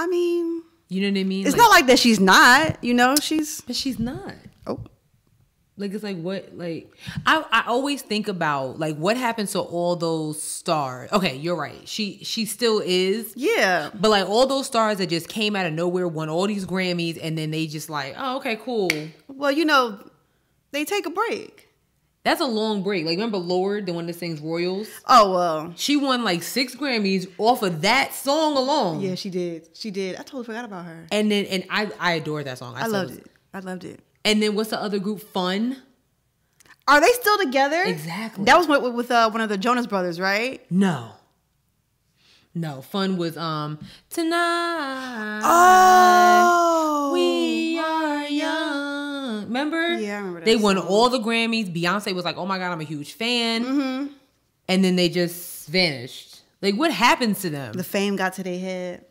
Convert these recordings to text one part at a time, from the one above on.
I mean, You know what I mean? it's not like that. She's not. You know, she's. but she's not. Oh, Like it's like what like I I always think about like what happens to all those stars. Okay, you're right. She she still is. yeah. But like all those stars that just came out of nowhere, won all these Grammys, and then they just like, oh, okay, cool. Well, you know, they take a break. That's a long break. Like remember Lorde, the one that sings Royals? Oh well. She won like six Grammys off of that song alone. Yeah, she did. She did. I totally forgot about her. And then and I I adore that song. I still- loved it. I loved it. And then what's the other group? Fun. Are they still together? Exactly. That was with, with uh, one of the Jonas Brothers, right? No. No, fun was um tonight. Oh, We. Remember? Yeah, I remember that They won song. all the Grammys. Beyonce was like, "Oh my god, I'm a huge fan," Mm-hmm. and then they just vanished. Like, what happens to them? the fame got to their head.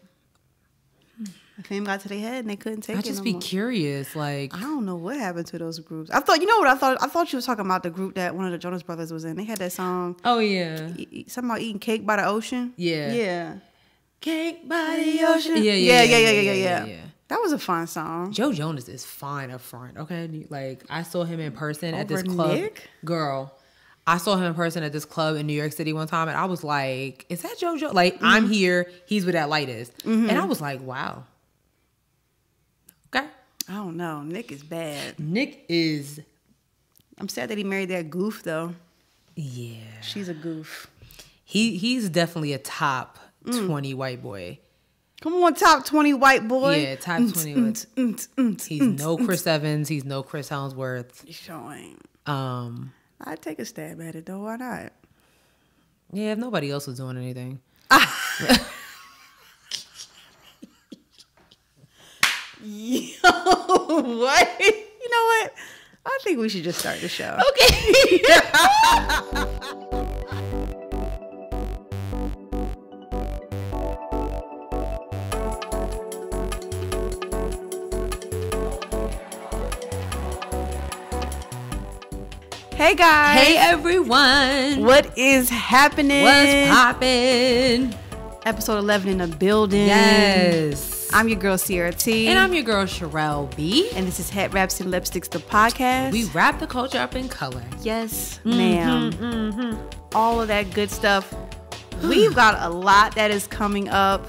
The fame got to their head, and they couldn't take it. I it. just no be more. curious. Like, I don't know what happened to those groups. I thought, you know what? I thought, I thought you was talking about the group that one of the Jonas Brothers was in. They had that song, oh yeah, something about eating cake by the ocean. Yeah. yeah, cake by the ocean. Yeah, yeah, yeah, yeah, yeah, yeah. yeah. That was a fun song. Joe Jonas is fine up front. Okay, like I saw him in person at this club. Nick? Girl, I saw him in person at this club in New York City one time, and I was like, "Is that Joe Jonas?" Like I'm Mm-hmm. here, he's where that light is, and I was like, "Wow." Okay, I don't know. Nick is bad. Nick is I'm sad that he married that goof though. yeah. She's a goof. He he's definitely a top Mm. twenty white boy. Come on, top twenty white boy. Yeah, top 20 Mm, mm, mm, He's mm, no Chris Evans. He's no Chris Hemsworth. mm. Sure. Um, I'd take a stab at it though. Why not? yeah, if nobody else was doing anything. Yo, what? You know what? I think we should just start the show. Okay. Hey guys. hey everyone. What is happening? What's poppin'? Episode 11 in the building. Yes. I'm your girl Sierra T. And I'm your girl Sherelle B. and this is Head Wraps and Lipsticks, the podcast. We wrap the culture up in color. yes, Mm-hmm, ma'am. All of that good stuff. We've got a lot that is coming up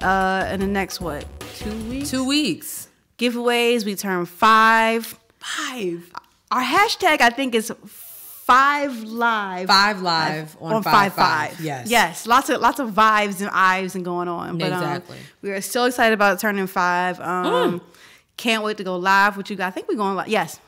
uh in the next what? Two weeks? Two weeks. giveaways. We turn five. Five. Our hashtag, I think, is five live. Five live on, five five, five. Yes. yes. Lots of lots of vibes and ives and going on. But, um, Exactly. we are so excited about turning five. Um, Can't wait to go live with you guys. I think we're going live. Yes.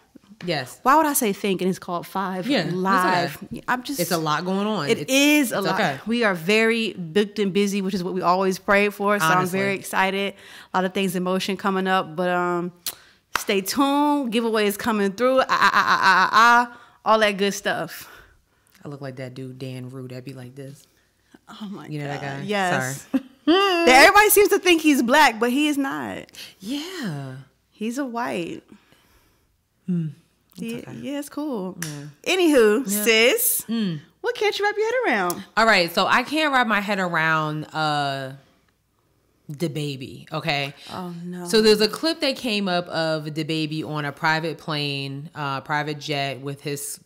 Yes. Why would I say think and it's called five Yeah, live? okay. I'm just. It's a lot going on. It It's- is a lot. okay. We are very booked and busy, which is what we always prayed for. So I'm very excited. A lot of things in motion coming up, but um, stay tuned. Giveaways coming through. Ah, ah, ah, ah, ah, ah, all that good stuff. I look like that dude Dan Rude. That'd be like this. Oh my god. You know god! that guy? Yes. Sorry. Everybody seems to think he's black, but he is not. Yeah. He's a white. Yeah, okay. yeah, it's cool. Anywho, sis, Mm. what can't you wrap your head around? All right, so I can't wrap my head around uh the baby, okay? Oh no. So there's a clip that came up of the baby on a private plane, uh private jet with his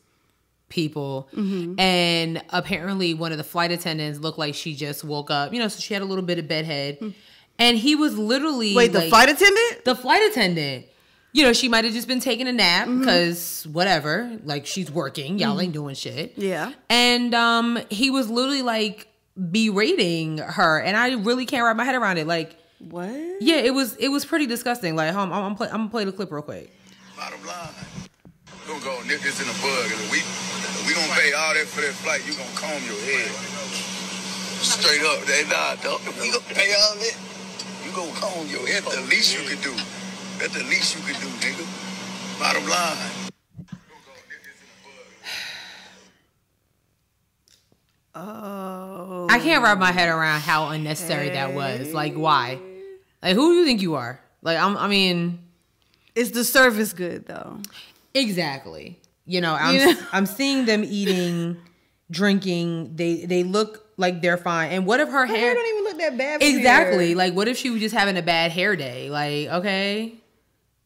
people Mm-hmm. and apparently one of the flight attendants looked like she just woke up. You know, so she had a little bit of bedhead. And he was literally. Wait, the like- flight attendant? the flight attendant. You know, she might have just been taking a nap Mm-hmm. because whatever, like she's working, y'all ain't doing shit. Yeah. And um he was literally like berating her and I really can't wrap my head around it. Like What? yeah, it was it was pretty disgusting. Like, I'm I'm, play, I'm gonna play the clip real quick. Bottom line, we gonna go nip this in the bud, and we we gonna pay all that for that flight. You gonna comb your head straight up. They nah, dog. We gonna pay all that. You gonna comb your head. That's the least you can do. That's the least you can do, nigga. Bottom line. Oh. I can't wrap my head around how unnecessary that was. Like, why? Like, who do you think you are? Like, I'm, I mean, Is the service good though? exactly. You know, I'm You know? I'm seeing them eating, drinking. They they look like they're fine. And what if her, Her hair? hair don't even look that bad. exactly. Like, what if she was just having a bad hair day? Like, okay.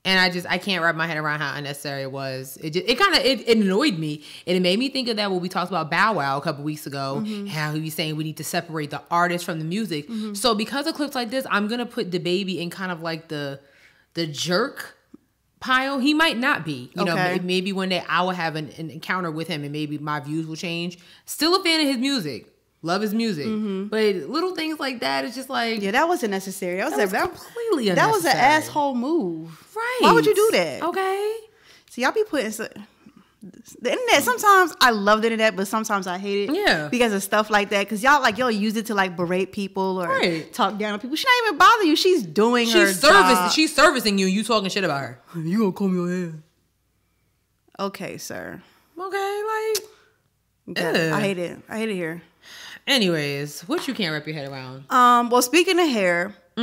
And I just I can't wrap my head around how unnecessary it was. It just, it kind of it, it annoyed me, and it made me think of that when we talked about Bow Wow a couple weeks ago. Mm-hmm. How he was saying we need to separate the artist from the music. Mm-hmm. So because of clips like this, I'm gonna put the baby in kind of like the the jerk pile. He might not be. You know, Okay. may- maybe one day I will have an, an encounter with him, and maybe my views will change. Still a fan of his music. Love his music, mm-hmm. but little things like that, it's just like yeah, that wasn't necessary. That was, that was a, that, completely that was an asshole move. Right. Why would you do that? Okay. See, y'all be putting so, the internet. Sometimes I love the internet, but sometimes I hate it. Yeah. because of stuff like that. Because y'all like y'all use it to like berate people or Right. talk down on people. She not even bother you. She's doing her She's servicing. job. She's servicing you. You talking shit about her. you gonna comb your hair? Okay, sir. Okay, like. Ugh. I hate it. I hate it here. Anyways, what you can't wrap your head around? Um. Well, speaking of hair, uh,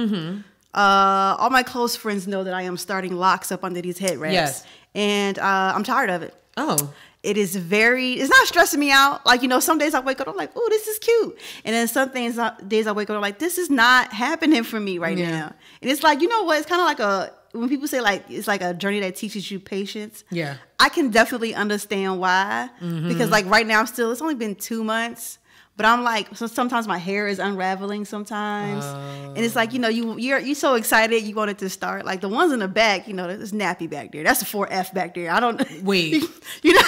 all my close friends know that I am starting locks up under these head wraps. Yes. and uh, I'm tired of it. Oh, it is very it's not stressing me out like you know some days i wake up i'm like oh this is cute and then some things uh, days i wake up i'm like this is not happening for me right Yeah. now and it's like you know what it's kind of like a when people say like it's like a journey that teaches you patience Yeah. i can definitely understand why because like right now i'm still it's only been two months but I'm like, so sometimes my hair is unraveling sometimes, and it's like you know you you're you so excited you want it to start. Like the ones in the back, you know, there's nappy back there. That's a four F back there. I don't Wait. you know,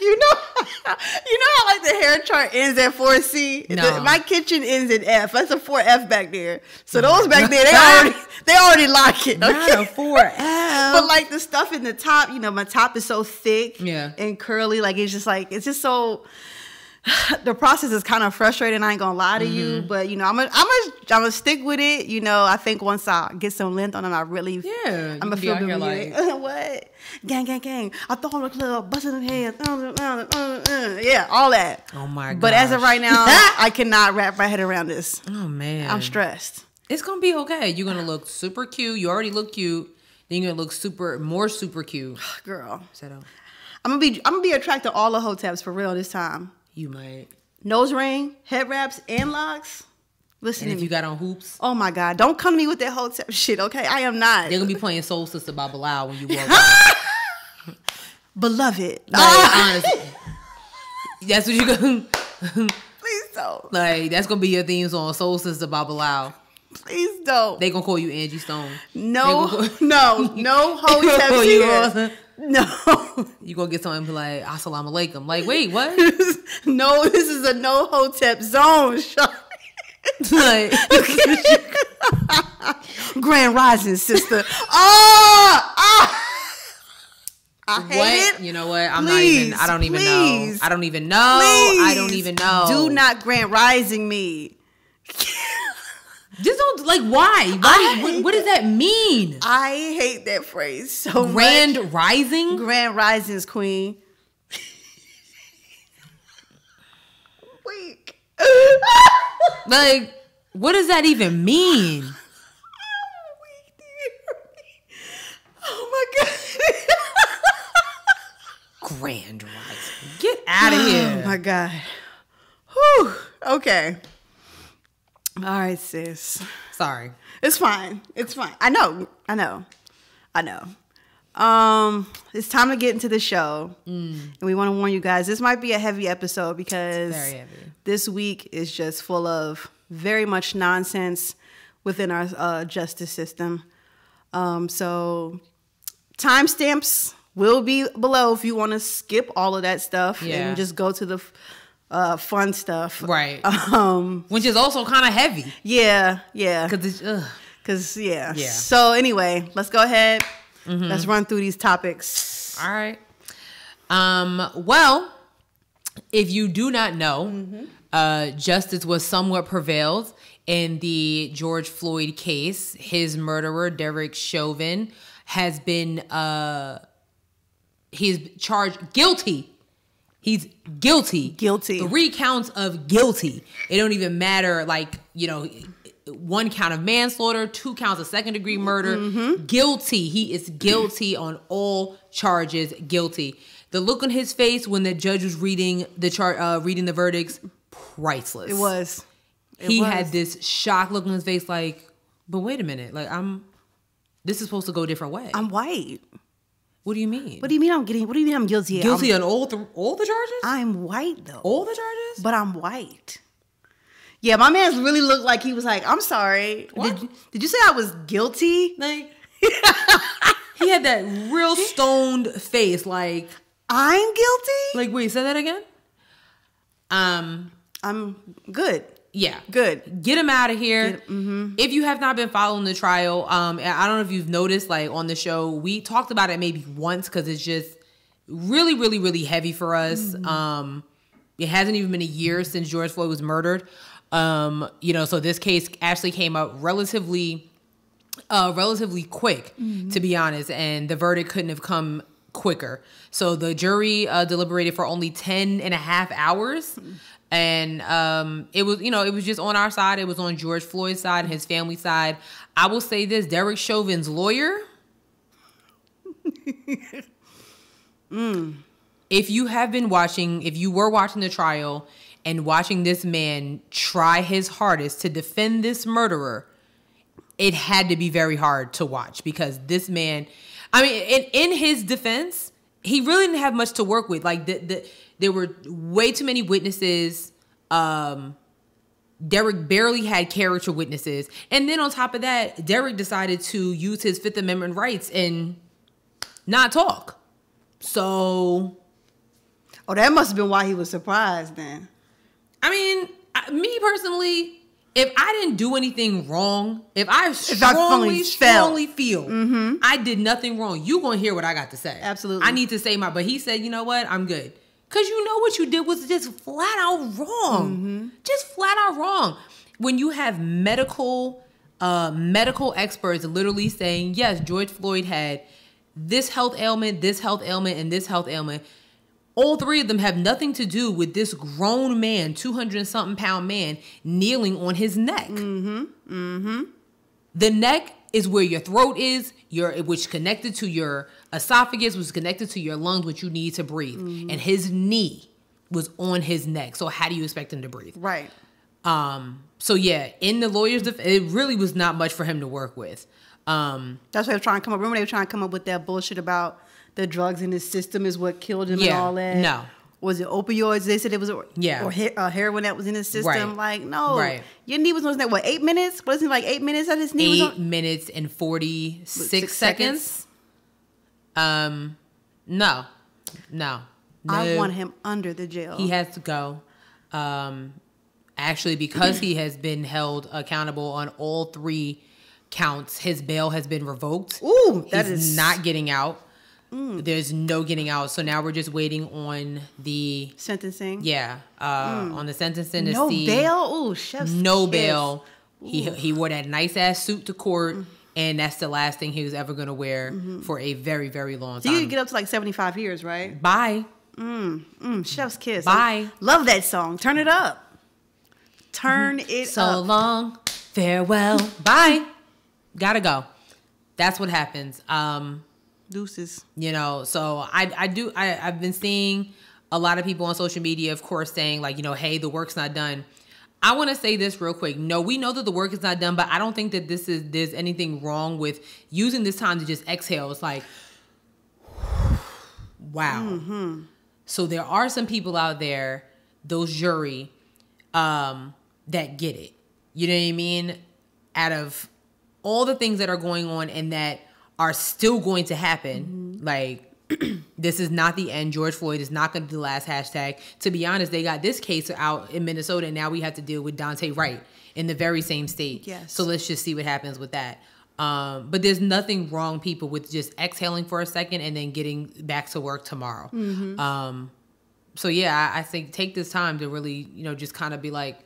you know, you know how like the hair chart ends at four C. No. my kitchen ends at F. That's a four F back there. So those back there, they already they already lock it. not Okay? a four F. But like the stuff in the top, you know, my top is so thick Yeah. and curly. Like it's just like it's just so. The process is kind of frustrating. I ain't gonna lie to you, Mm-hmm. but you know, I'm gonna, I'm gonna, I'm gonna stick with it. You know, I think once I get some length on them, I really, Yeah, I'm gonna feel here good. what? Gang, gang, gang! I throw on the club, busting them heads. Yeah, all that. Oh my god. But as of right now, I cannot wrap my head around this. oh man, I'm stressed. It's gonna be okay. You're gonna look super cute. You already look cute. Then you're gonna look super, more super cute. Girl, I'm gonna be I'm gonna be attracted to all the hoteps for real this time. You might. Nose ring, head wraps, and locks. Listen And if you got on hoops, oh my god, don't come to me with that hotep shit, okay? I am not. they're gonna be playing Soul Sister by Bilal when you walk. Beloved. Like, honestly, that's what you gonna please don't. like. That's gonna be your theme song, Soul Sister by Bilal. Please don't. They gonna call you Angie Stone. no, no, no here. gonna- No. You gonna get something like Assalamu alaikum. Like, wait, what? no, this is a no hotep zone. Like, Grand Rising, sister. Oh, ah. I hate what? it. You know what? I'm not even. I don't even Please, know. I don't even know. I don't even know. Do not Grand Rising me. Just don't like. Why? Why? What, what does that mean? I hate that phrase so Grand much. rising. Grand Risings, Queen. Weak. Like, what does that even mean? oh my god. Grand rising. Get out of oh, here. Oh my god. Whew. Okay. All right, sis. Sorry. It's fine. It's fine. I know. I know. I know. Um, it's time to get into the show, and we want to warn you guys. This might be a heavy episode because Very heavy. this week is just full of very much nonsense within our uh, justice system. Um, so timestamps will be below if you want to skip all of that stuff Yeah. and just go to the uh, fun stuff. Right. Um, Which is also kind of heavy yeah, yeah. because it's. Ugh. Cause yeah. Yeah. So anyway, let's go ahead. Let's run through these topics. All right. Um. Well, if you do not know, uh, justice was somewhat prevailed in the George Floyd case. His murderer, Derek Chauvin, has been uh, he's charged guilty. He's guilty. Guilty. Three counts of guilty. It don't even matter. Like you know. One count of manslaughter, two counts of second degree murder. Guilty. He is guilty on all charges. Guilty. The look on his face when the judge was reading the chart, uh, reading the verdicts, priceless. It was. It he was. had this shock look on his face, like, but wait a minute, like I'm. This is supposed to go a different way. I'm white. What do you mean? What do you mean I'm getting? What do you mean I'm guilty? Guilty I'm, on all the all the charges? I'm white though. all the charges? but I'm white. Yeah, my man's really looked like he was like, I'm sorry. What? Did, you- did you say I was guilty? Like he had that real stoned face, like I'm guilty? like wait, say that again. Um, I'm good. Yeah, Good. get him out of here. Get- mm-hmm. If you have not been following the trial, um, I don't know if you've noticed, like on the show, we talked about it maybe once because it's just really, really, really heavy for us. Mm-hmm. Um, it hasn't even been a year since George Floyd was murdered. Um, you know, so this case actually came up relatively, uh, relatively quick, Mm-hmm. to be honest, and the verdict couldn't have come quicker. So the jury uh, deliberated for only 10 and a half hours. And um, it was, you know, it was just on our side. It was on George Floyd's side and his family side. I will say this Derek Chauvin's lawyer. If you have been watching, if you were watching the trial and watching this man try his hardest to defend this murderer, it had to be very hard to watch because this man, I mean, in, in his defense, he really didn't have much to work with. Like the, the there were way too many witnesses. Um, Derek barely had character witnesses, and then on top of that, Derek decided to use his Fifth Amendment rights and not talk. So Oh, that must have been why he was surprised then. I mean, I- me personally, if I didn't do anything wrong, if I I strongly, fully felt- strongly feel I did nothing wrong, you gonna hear what I got to say. Absolutely. I need to say my. But he said, you know what? I'm good. Cause you know what you did was just flat out wrong. Just flat out wrong. When you have medical, uh, medical experts literally saying, yes, George Floyd had this health ailment, this health ailment, and this health ailment all three of them have nothing to do with this grown man, 200 something pound man, kneeling on his neck. Mm-hmm. Mm-hmm. The neck is where your throat is, your which connected to your esophagus, was connected to your lungs, which you need to breathe. And his knee was on his neck. So how do you expect him to breathe? Right. Um, so yeah, in the lawyer's def- it really was not much for him to work with. Um, That's why they were trying to come up. Remember they were trying to come up with that bullshit about the drugs in his system is what killed him and all that. no. Was it opioids? They said it was, Yeah. or he- uh, heroin that was in his system. Right. Like, no, Right. Your knee was on neck. What eight minutes? What is it like? Eight minutes that his knee was eight on. minutes and 46 Six seconds. seconds? Um, no, no. I want him under the jail. He has to go. Um, actually, because he has been held accountable on all three counts, his bail has been revoked. Ooh, that He's is- not getting out. There's no getting out. So now we're just waiting on the sentencing. yeah uh, on the sentencing to Mm. No see bail. Ooh, chef's no kiss. bail. He he wore that nice ass suit to court, and that's the last thing he was ever gonna wear for a very very long So time. you could get up to like seventy five years, right? Bye. Mm, chef's kiss. Bye. Love that song. Turn it up. Turn it So up. So long. Farewell. Bye. Gotta go. That's what happens. Um, Deuces. you know, so I I do I, I've been seeing a lot of people on social media, of course, saying like, you know, hey, the work's not done. I want to say this real quick. No, we know that the work is not done, but I don't think that this is there's anything wrong with using this time to just exhale. It's like, wow. So there are some people out there, those jury, um, that get it. You know what I mean? Out of all the things that are going on and that are still going to happen, like this is not the end. George Floyd is not going to be the last hashtag. To be honest, they got this case out in Minnesota, and now we have to deal with Daunte Wright in the very same state. Yes. So let's just see what happens with that. Um, but there's nothing wrong, people, with just exhaling for a second and then getting back to work tomorrow. Um, so yeah, I, I think take this time to really, you know, just kind of be like,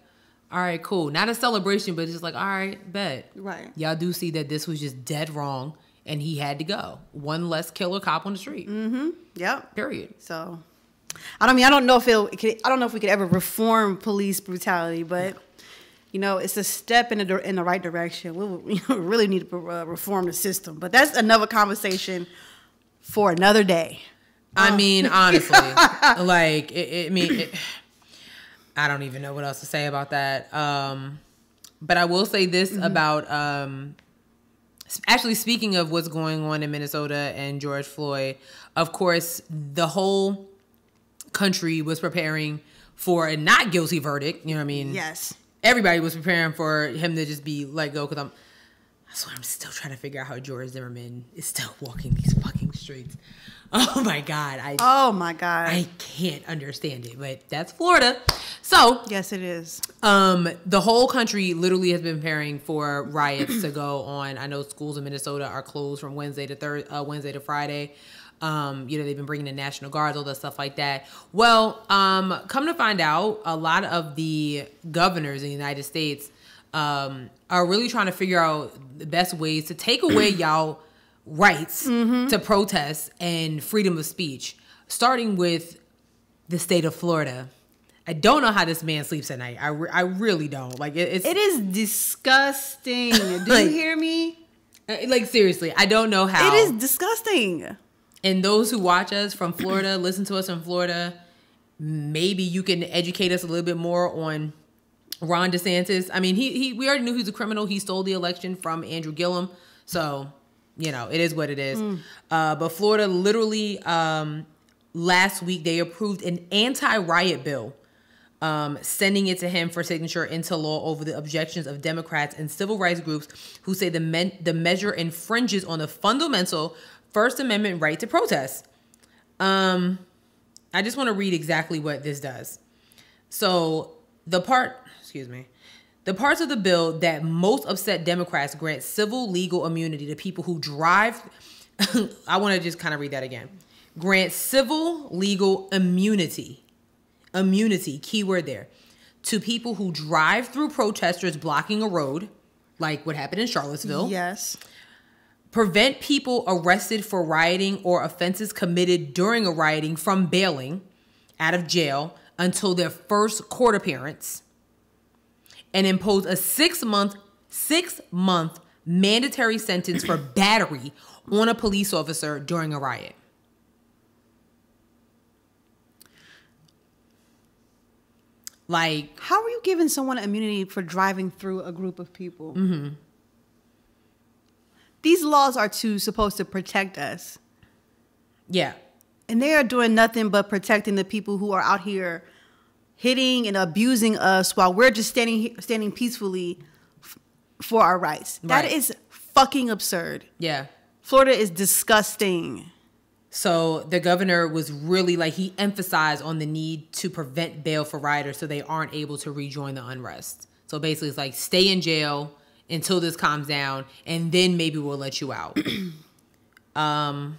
all right, cool. Not a celebration, but just like, all right, bet. Right. Y'all do see that this was just dead wrong and he had to go. One less killer cop on the street. Mm-hmm. Yep. Period. So, I don't mean I don't know if could, I don't know if we could ever reform police brutality, but you know it's a step in the in the right direction. We, we really need to uh, reform the system, but that's another conversation for another day. I mean, honestly, like, it, it, I mean, it, I don't even know what else to say about that. Um, but I will say this mm-hmm. about um, actually speaking of what's going on in Minnesota and George Floyd. Of course, the whole country was preparing for a not guilty verdict. You know what I mean? Yes. Everybody was preparing for him to just be let go because I'm. That's why I'm still trying to figure out how George Zimmerman is still walking these fucking streets. Oh my god! I oh my god! I can't understand it, but that's Florida. So yes, it is. Um, the whole country literally has been preparing for riots to go on. I know schools in Minnesota are closed from Wednesday to third, uh, Wednesday to Friday. Um, you know, they've been bringing the National Guards, all that stuff like that. Well, um, come to find out, a lot of the governors in the United States um, are really trying to figure out the best ways to take away y'all rights mm-hmm. to protest and freedom of speech, starting with the state of Florida. I don't know how this man sleeps at night. I, re- I really don't. Like it, it's it is disgusting. Do like, you hear me? Uh, like seriously, I don't know how. It is disgusting and those who watch us from Florida, listen to us from Florida, maybe you can educate us a little bit more on Ron DeSantis. I mean, he he we already knew he's a criminal. He stole the election from Andrew Gillum, so you know it is what it is. Mm. Uh, but Florida, literally um, last week, they approved an anti-riot bill. Um, sending it to him for signature into law over the objections of Democrats and civil rights groups who say the men- the measure infringes on the fundamental First Amendment right to protest. Um, I just want to read exactly what this does. So the part, excuse me, the parts of the bill that most upset Democrats grant civil legal immunity to people who drive. I want to just kind of read that again. Grant civil legal immunity, immunity, keyword there, to people who drive through protesters blocking a road, like what happened in Charlottesville. Yes prevent people arrested for rioting or offenses committed during a rioting from bailing out of jail until their first court appearance and impose a 6 month 6 month mandatory sentence for battery on a police officer during a riot. Like, how are you giving someone immunity for driving through a group of people? Mm-hmm these laws are to supposed to protect us. Yeah. And they are doing nothing but protecting the people who are out here hitting and abusing us while we're just standing standing peacefully f- for our rights. Right. That is fucking absurd. Yeah. Florida is disgusting. So the governor was really like he emphasized on the need to prevent bail for rioters so they aren't able to rejoin the unrest. So basically it's like stay in jail, until this calms down, and then maybe we'll let you out. um,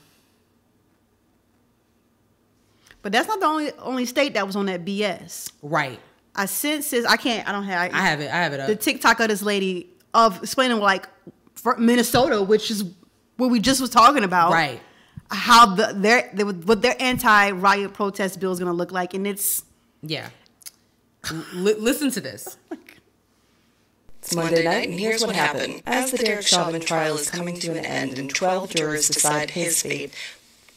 but that's not the only only state that was on that BS. Right. I sense this. I can't. I don't have. I, I have it. I have it. Up. The TikTok of this lady of explaining like Minnesota, which is what we just was talking about. Right. How the their they, what their anti riot protest bill is going to look like, and it's yeah. L- listen to this. Oh it's Monday night, and here's what happened. As the Derek Chauvin trial is coming to an end and 12 jurors decide his fate,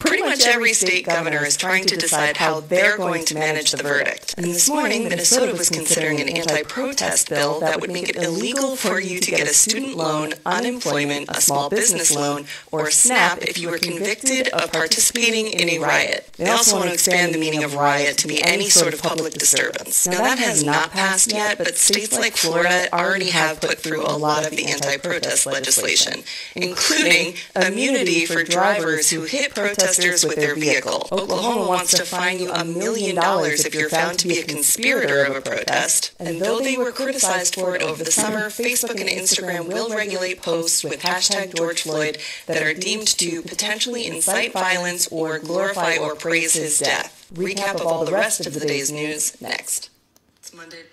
Pretty much every state governor is trying to decide how they're going to manage the verdict. And this morning, Minnesota was considering an anti-protest bill that would make it illegal for you to get a student loan, unemployment, a small business loan, or SNAP if you were convicted of participating in a riot. They also want to expand the meaning of riot to be any sort of public disturbance. Now that has not passed yet, but states like Florida already have put through a lot of the anti-protest legislation, including immunity for drivers who hit protesters protesters with their vehicle. Oklahoma wants to fine you a million dollars if you're found to be a conspirator of a protest. And though they were criticized for it over the summer, Facebook and Instagram will regulate posts with hashtag George Floyd that are deemed to potentially incite violence or glorify or praise his death. Recap of all the rest of the day's news next. It's Monday.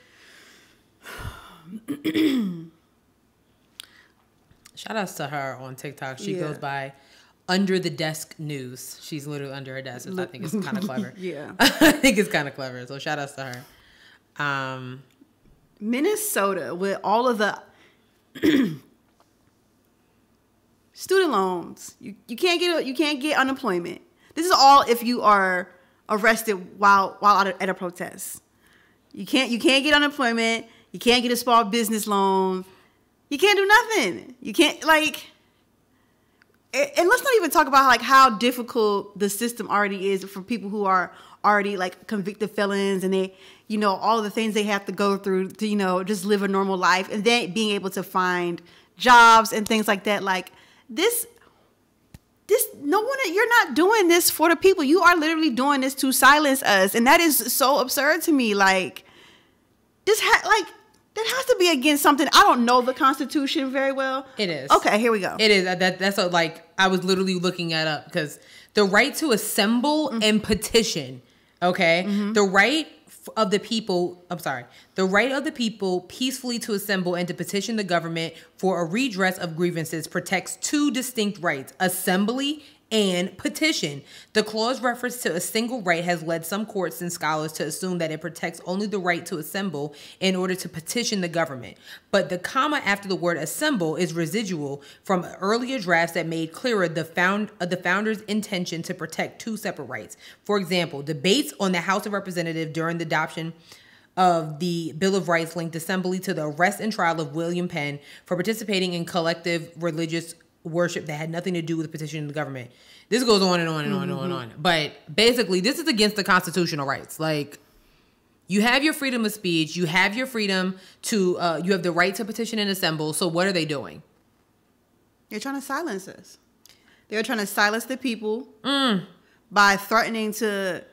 Shout outs to her on TikTok. She yeah. goes by under the desk news. She's literally under her desk, which I think is kind of clever. yeah, I think it's kind of clever. So shout outs to her. Um, Minnesota with all of the student loans. You you can't get you can't get unemployment. This is all if you are arrested while while at a, at a protest. You can't you can't get unemployment. You can't get a small business loan. You can't do nothing. You can't like and let's not even talk about like how difficult the system already is for people who are already like convicted felons and they you know all the things they have to go through to you know just live a normal life and then being able to find jobs and things like that. Like this this no one you're not doing this for the people. You are literally doing this to silence us. And that is so absurd to me. Like this ha- like that has to be against something i don't know the constitution very well It is. okay here we go It is that that's like I was literally looking at up because the right to assemble Mm-hmm. and petition, okay, the right of the people. I'm sorry, the right of the people peacefully to assemble and to petition the government for a redress of grievances protects two distinct rights: assembly and petition. The clause reference to a single right has led some courts and scholars to assume that it protects only the right to assemble in order to petition the government. But the comma after the word assemble is residual from earlier drafts that made clearer the found uh, the founder's intention to protect two separate rights. For example, debates on the House of Representatives during the adoption of the Bill of Rights linked assembly to the arrest and trial of William Penn for participating in collective religious worship that had nothing to do with petitioning the government. This goes on and on and on and on and on. But basically, this is against the constitutional rights. Like, you have your freedom of speech, you have your freedom to, uh, you have the right to petition and assemble. So, what are they doing? They're trying to silence us. They're trying to silence the people Mm. by threatening to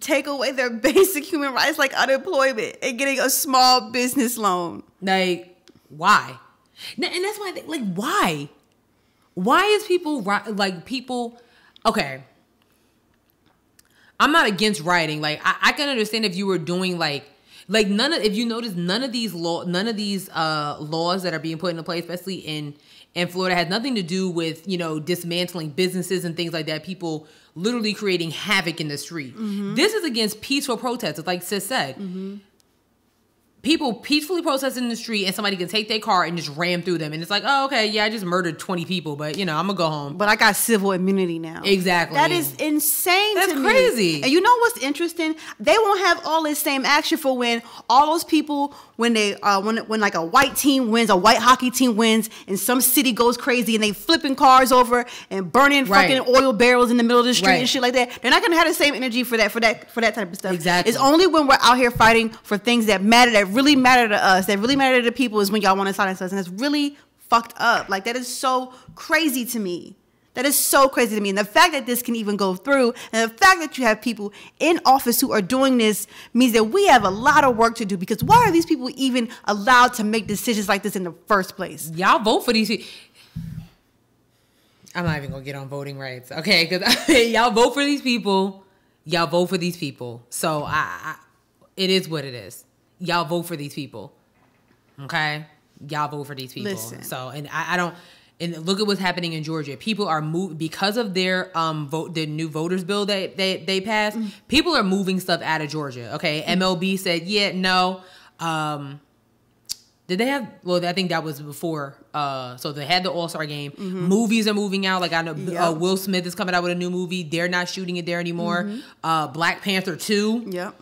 take away their basic human rights like unemployment and getting a small business loan. Like, why? And that's why, they, like, why? Why is people like people? Okay, I'm not against writing. Like, I, I can understand if you were doing like, like none of if you notice none of these law, none of these uh laws that are being put into place, especially in in Florida, has nothing to do with you know dismantling businesses and things like that. People literally creating havoc in the street. This is against peaceful protests, like Sis said people peacefully protesting in the street and somebody can take their car and just ram through them and it's like oh okay yeah i just murdered 20 people but you know i'm gonna go home But I got civil immunity now. Exactly. That is insane That's to me. crazy. And you know what's interesting? They won't have all this same action for when all those people when they uh when when like a white team wins, a white hockey team wins, and some city goes crazy and they flipping cars over and burning Right. fucking oil barrels in the middle of the street Right. and shit like that. They're not gonna have the same energy for that for that for that type of stuff. Exactly. It's only when we're out here fighting for things that matter, that really matter to us, that really matter to the people, is when y'all want to silence us, and it's really fucked up. Like that is so crazy to me. That is so crazy to me. And the fact that this can even go through, and the fact that you have people in office who are doing this means that we have a lot of work to do. Because why are these people even allowed to make decisions like this in the first place? y'all vote for these i'm not even gonna get on voting rights okay because y'all vote for these people y'all vote for these people so I, I it is what it is y'all vote for these people okay y'all vote for these people Listen. so and I, I don't and look at what's happening in Georgia. People are moving because of their um vote the new voters bill that they they passed. People are moving stuff out of Georgia. Okay, MLB said yeah no. Um, did they have? Well, I think that was before. Uh, so they had the All Star game. Movies are moving out. Like I know uh, Will Smith is coming out with a new movie. They're not shooting it there anymore. Uh, Black Panther two. Yep.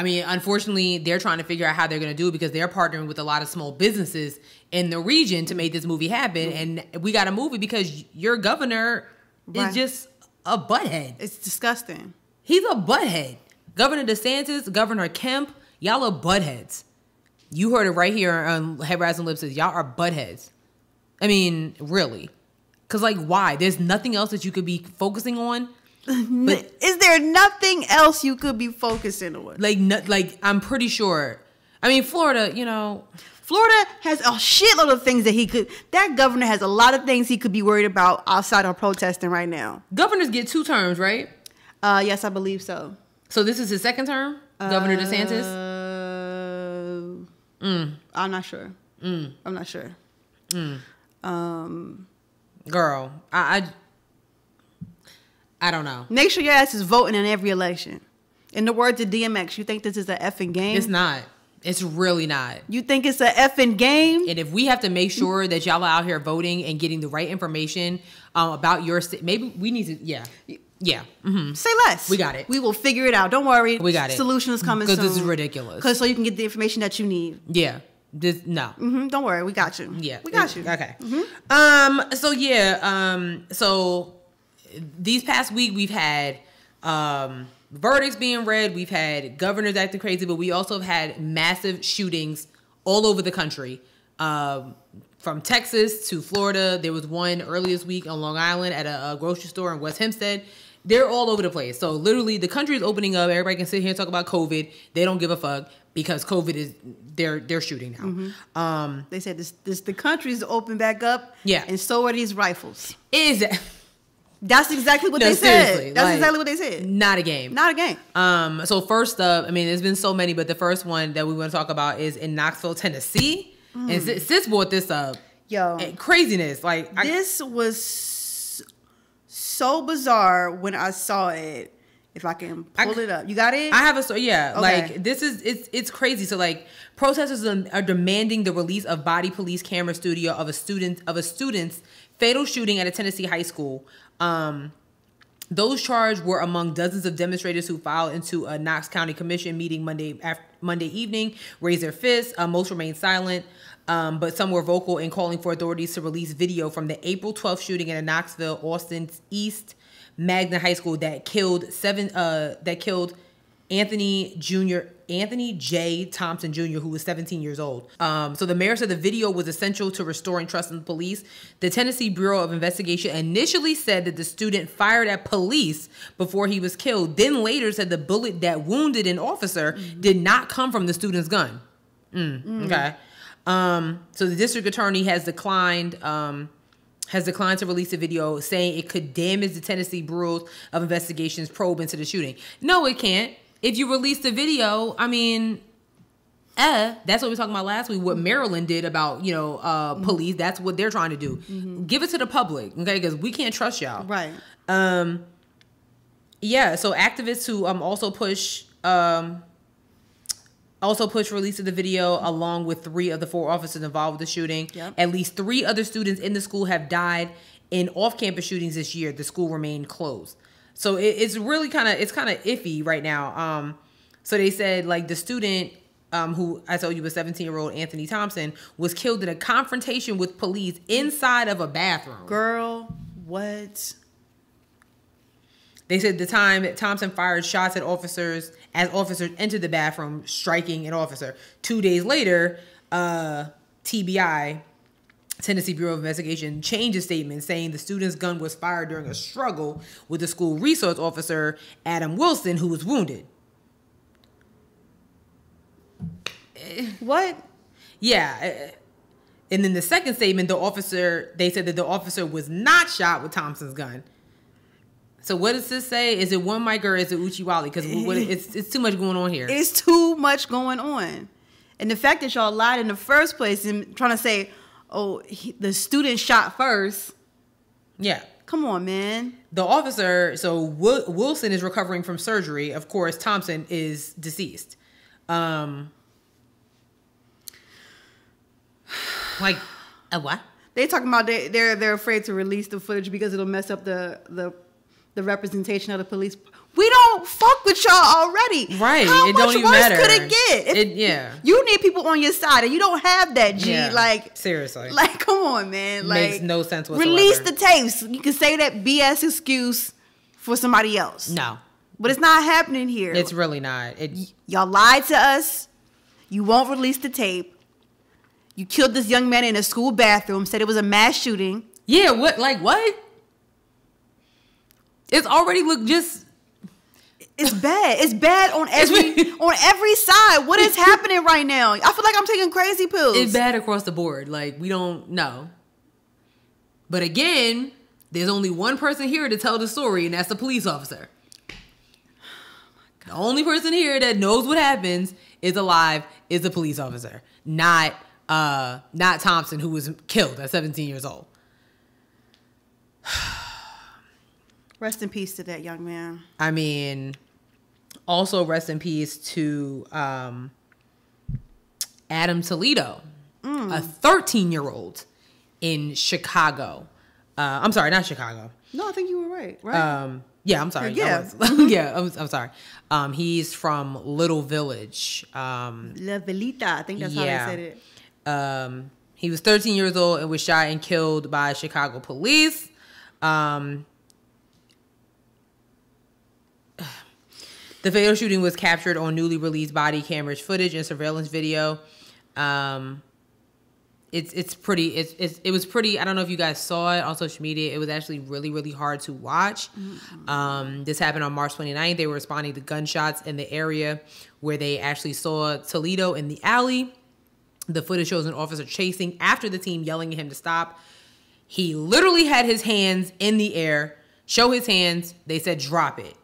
I mean, unfortunately, they're trying to figure out how they're going to do it because they're partnering with a lot of small businesses in the region to make this movie happen. Mm-hmm. And we got a movie because your governor Right. is just a butthead. It's disgusting. He's a butthead. Governor DeSantis, Governor Kemp, y'all are buttheads. You heard it right here on Head Rising Lips. is Y'all are buttheads. I mean, really. Because, like, why? There's nothing else that you could be focusing on. But Is there nothing else you could be focusing on? like no, like I'm pretty sure. I mean, Florida, you know, Florida has a shitload of things that he could. That governor has a lot of things he could be worried about outside of protesting right now. governors get two terms, right? Uh, yes, I believe so. So this is his second term, Governor DeSantis. Uh, I'm not sure. I'm not sure. um Girl, I, I, I don't know. Make sure your ass is voting in every election. In the words of DMX, you think this is an effing game? It's not. It's really not. You think it's an effing game? And if we have to make sure that y'all are out here voting and getting the right information um, about your state, maybe we need to, yeah. Yeah. hmm Say less. We got it. We will figure it out. Don't worry. We got it. Solution is coming 'Cause Because this is ridiculous. Because so you can get the information that you need. Yeah. This no. hmm Don't worry. We got you. Yeah, We got you. Okay. Um. So yeah. Um. So these past week we've had um verdicts being read. We've had governors acting crazy, but we also have had massive shootings all over the country. Um. From Texas to Florida, there was one earlier this week on Long Island at a, a grocery store in West Hempstead. They're all over the place. So literally, the country is opening up. Everybody can sit here and talk about COVID. They don't give a fuck because COVID is they're they're shooting now. Um, They said this, this the country's open back up. Yeah. And so are these rifles. is That's exactly what No, they said. That's like- exactly what they said. not a game. Not a game. Um, so first up, I mean, there's been so many, but the first one that we want to talk about is in Knoxville, Tennessee. And sis, sis brought this up. Yo. And craziness. Like, I, this was so bizarre when I saw it. If I can I- pull it up, you got it. I have a story. Yeah, Okay. like this is it's it's crazy. So like protesters are demanding the release of body police camera studio of a student of a student's fatal shooting at a Tennessee high school. Um, those charged were among dozens of demonstrators who filed into a Knox County Commission meeting Monday after, Monday evening, raised their fists. Uh, most remained silent, um, but some were vocal in calling for authorities to release video from the April 12th shooting in a Knoxville, Austin East Magnet High School that killed seven. Uh, that killed Anthony Jr. Anthony J. Thompson Jr., who was 17 years old. Um, so the mayor said the video was essential to restoring trust in the police. The Tennessee Bureau of Investigation initially said that the student fired at police before he was killed. Then later said the bullet that wounded an officer did not come from the student's gun. Mm, Okay. Um, so the district attorney has declined. Um, has declined to release a video saying it could damage the Tennessee Bureau of Investigation's probe into the shooting. No, it can't. If you release the video, I mean, eh, that's what we were talking about last week. What Maryland did about you know uh, police. That's what they're trying to do. Give it to the public, okay? Because we can't trust y'all. right. Um, yeah. So activists who um also push um also push release of the video along with three of the four officers involved with the shooting. Yep. At least three other students in the school have died in off-campus shootings this year. The school remained closed. So it, it's really kind of it's kind of iffy right now. Um, so they said like the student um, who I told you was 17 year old Anthony Thompson was killed in a confrontation with police inside of a bathroom. Girl, what? They said the time that Thompson fired shots at officers as officers entered the bathroom, striking an officer. Two days later, uh, TBI, Tennessee Bureau of Investigation, changed a statement saying the student's gun was fired during a struggle with the school resource officer, Adam Wilson, who was wounded. What? Yeah. uh, And then the second statement, the officer, they said that the officer was not shot with Thompson's gun. So what does this say? Is it one mic or is it Uchiwali? Because it's it's too much going on here. It's too much going on. And the fact that y'all lied in the first place and trying to say, oh, he, the student shot first. yeah. Come on, man. The officer, so Wil- Wilson is recovering from surgery. Of course, Thompson is deceased. Um, like, a what? They talking about they they're they're afraid to release the footage because it'll mess up the the the representation of the police. We don't fuck with y'all already. Right, How it much don't even worse matter. could it get? If It- yeah. You need people on your side, and you don't have that. G. Yeah, Like seriously. Like, come on, man. Like, Makes no sense whatsoever. Release the tapes. You can say that BS excuse for somebody else. No, But it's not happening here. it's really not. It, Y'all lied to us. You won't release the tape. You killed this young man in a school bathroom, said it was a mass shooting. yeah, what? Like, what? It's already look just It's bad. It's bad on every on every side. What is happening right now? I feel like I'm taking crazy pills. it's bad across the board. Like we don't know. But again, there's only one person here to tell the story, and that's the police officer. The only person here that knows what happens is alive is the police officer, not uh not Thompson, who was killed at 17 years old. Rest in peace to that young man. I mean, also rest in peace to um, Adam Toledo, a 13 year old in Chicago. Uh, I'm sorry, not Chicago. No, I think you were right. Right. Um, Yeah, I'm sorry. Yeah. I yeah, I'm, I'm sorry. Um, he's from Little Village. Um, La Villita, I think that's Yeah. how they said it. um, he was 13 years old and was shot and killed by Chicago police. Um, the fatal shooting was captured on newly released body cameras footage and surveillance video. Um, it's it's pretty it's, it's it was pretty i don't know if you guys saw it on social media. It was actually really really hard to watch. Um this happened on march 29th they were responding to gunshots in the area where they actually saw toledo in the alley. The footage shows an officer chasing after the team yelling at him to stop. He literally had his hands in the air. Show his hands. They said drop it.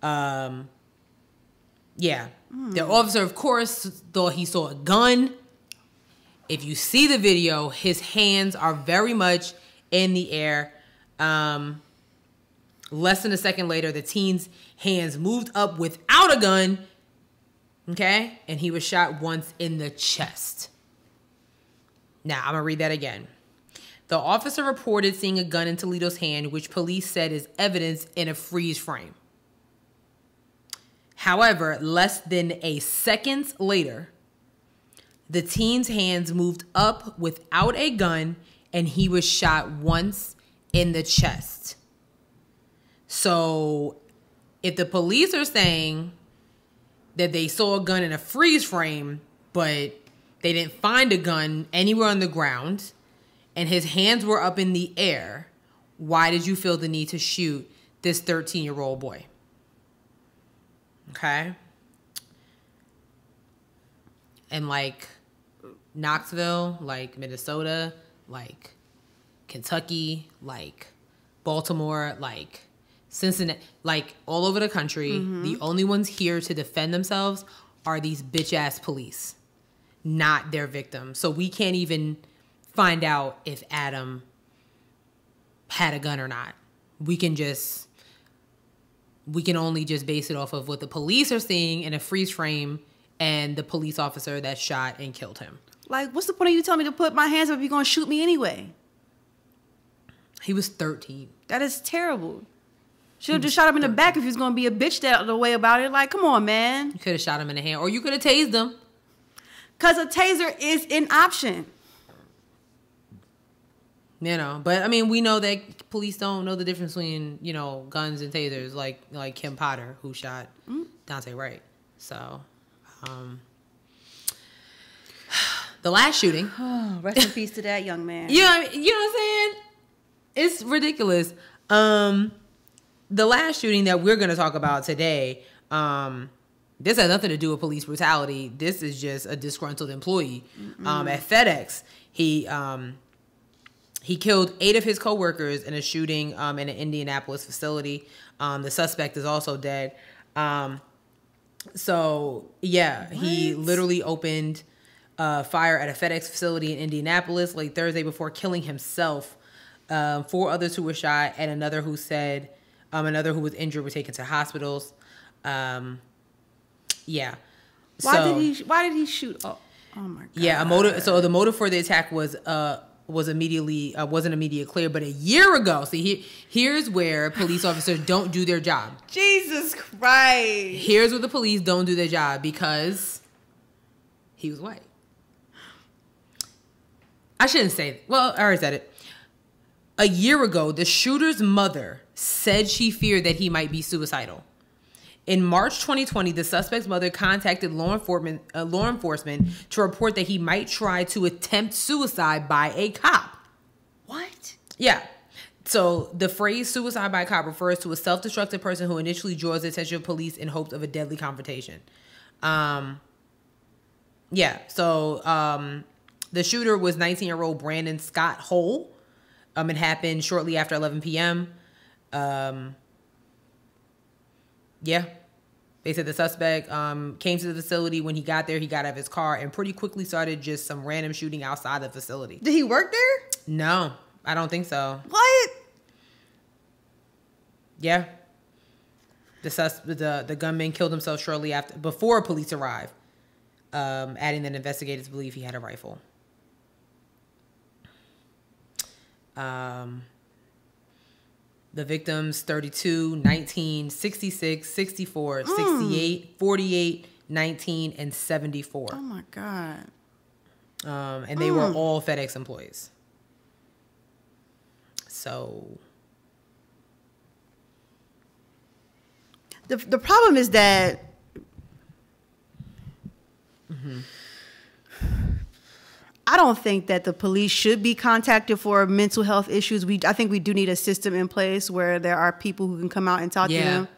Um yeah the officer of course thought he saw a gun if you see the video, his hands are very much in the air. Um, less than a second later, the teen's hands moved up without a gun. Okay? And he was shot once in the chest. Now, I'm going to read that again. The officer reported seeing a gun in Toledo's hand, which police said is evidence in a freeze frame. However, less than a second later, the teen's hands moved up without a gun and he was shot once in the chest. So, if the police are saying that they saw a gun in a freeze frame, but they didn't find a gun anywhere on the ground and his hands were up in the air, why did you feel the need to shoot this 13 year old boy? Okay. And like Knoxville, like Minnesota, like Kentucky, like Baltimore, like Cincinnati, like all over the country, mm-hmm. the only ones here to defend themselves are these bitch ass police, not their victims. So we can't even find out if Adam had a gun or not. We can just we can only just base it off of what the police are seeing in a freeze frame and the police officer that shot and killed him. Like, what's the point of you telling me to put my hands up if you're gonna shoot me anyway? He was 13. That is terrible. Should have just shot him in the back if he was gonna be a bitch that the way about it. Like, come on, man. You could have shot him in the hand or you could have tased him. Cause a taser is an option. You know, but I mean, we know that police don't know the difference between you know guns and tasers, like like Kim Potter who shot Daunte Wright. So, um, the last shooting, Oh, rest in peace to that young man. you know, what I mean- you know what I'm saying? It's ridiculous. Um, the last shooting that we're gonna talk about today, um, this has nothing to do with police brutality. This is just a disgruntled employee um, at FedEx. He um, he killed eight of his coworkers in a shooting um, in an Indianapolis facility. Um, the suspect is also dead. Um, so yeah, he literally opened uh, fire at a FedEx facility in Indianapolis late Thursday before killing himself. Um, four others who were shot and another who said um, another who was injured were taken to hospitals. Um, yeah. Why So- did he? Why did he shoot? Oh, oh my god. yeah, a motive. So the motive for the attack was uh was immediately uh, wasn't immediately clear, but a year ago. See, here here's where police officers don't do their job. Jesus Christ. Here's where the police don't do their job because he was white. I shouldn't say. Well, I already said it. A year ago, the shooter's mother said she feared that he might be suicidal. In March 2020, the suspect's mother contacted law enforcement, uh, law enforcement to report that he might try to attempt suicide by a cop. What? Yeah. So the phrase suicide by cop refers to a self-destructive person who initially draws the attention of police in hopes of a deadly confrontation. Um yeah, so um the shooter was 19-year-old Brandon Scott Hole. Um it happened shortly after 11 p.m. Um yeah. They said the suspect um, came to the facility. When he got there, he got out of his car and pretty quickly started just some random shooting outside the facility. Did he work there? No, I don't think so. What? Yeah. The sus the the gunman killed himself shortly after before police arrived. Um, adding that investigators believe he had a rifle. Um The victims 32, 19, 66, 64, mm. 68, 48, 19, and 74. Oh my god. Um, and they were mm. all FedEx employees. So The the problem is that mm-hmm. I don't think that the police should be contacted for mental health issues. We I think we do need a system in place where there are people who can come out and talk to Yeah. them.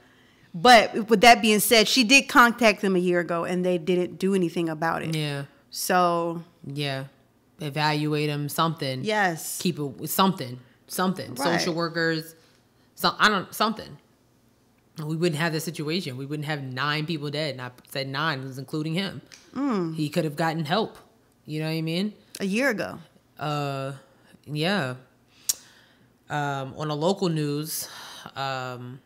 But with that being said, she did contact them a year ago and they didn't do anything about it. yeah, So yeah, evaluate them. Something. yes, keep it with something, something. Right. Social workers, some I don't something. We wouldn't have this situation. We wouldn't have nine people dead. And I said nine, was including him. Mm. He could have gotten help. You know what I mean? a year ago. Uh, yeah. Um, on a local news, um,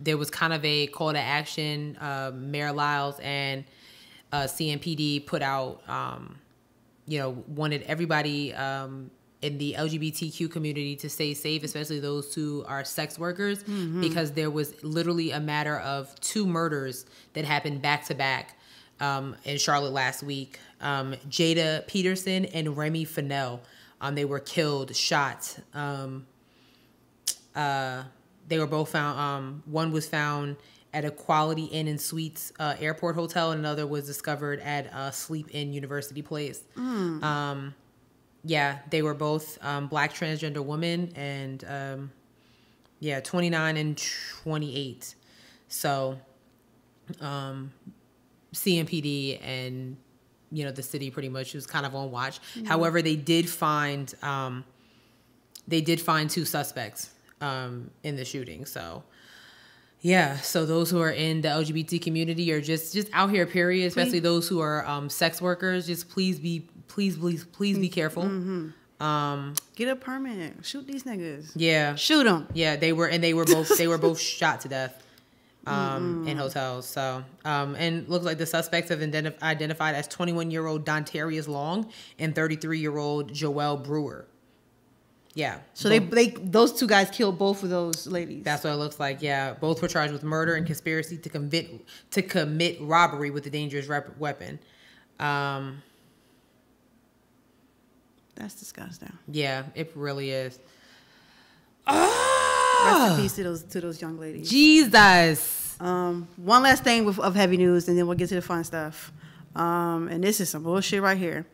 there was kind of a call to action. Uh, Mayor Lyles and uh, CMPD put out, um, you know, wanted everybody um, in the LGBTQ community to stay safe, especially those who are sex workers, because there was literally a matter of two murders that happened back to back um, in Charlotte last week. Um, Jaida Peterson and Remy Fennell, um, they were killed, shot. Um, uh, they were both found. Um, one was found at a Quality Inn and Suites uh, airport hotel, and another was discovered at uh, Sleep Inn University Place. Um, yeah, they were both um, black transgender women, and um, yeah, twenty nine and twenty eight. So, um, CMPD and you know the city pretty much was kind of on watch. However, they did find um, they did find two suspects um, in the shooting. So yeah, so those who are in the LGBT community or just just out here, period, especially those who are um, sex workers, just please be please please please be careful. Um, Get a permit. Shoot these niggas. yeah, Shoot them. yeah, they were and they were both they were both shot to death um, in hotels. So um, and looks like the suspects have identif- identified as 21 year old Dontarius Long and 33 year old Joelle Brewer. Yeah, So they both- they those two guys killed both of those ladies. That's what it looks like. Yeah, both were charged with murder and conspiracy to commit to commit robbery with a dangerous rep- weapon. Um, That's disgusting. yeah, it really is. Rest in peace to those to those young ladies. Jesus. Um, one last thing with, of heavy news, and then we'll get to the fun stuff. Um, and this is some bullshit right here.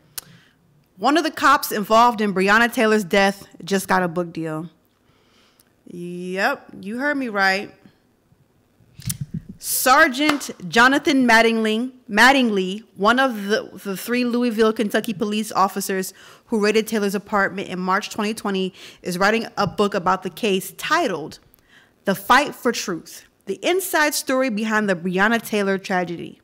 One of the cops involved in Breonna Taylor's death just got a book deal. Yep, you heard me right. Sergeant Jonathan Mattingly, Mattingly, one of the, the three Louisville, Kentucky police officers who raided Taylor's apartment in March 2020, is writing a book about the case titled The Fight for Truth The Inside Story Behind the Breonna Taylor Tragedy.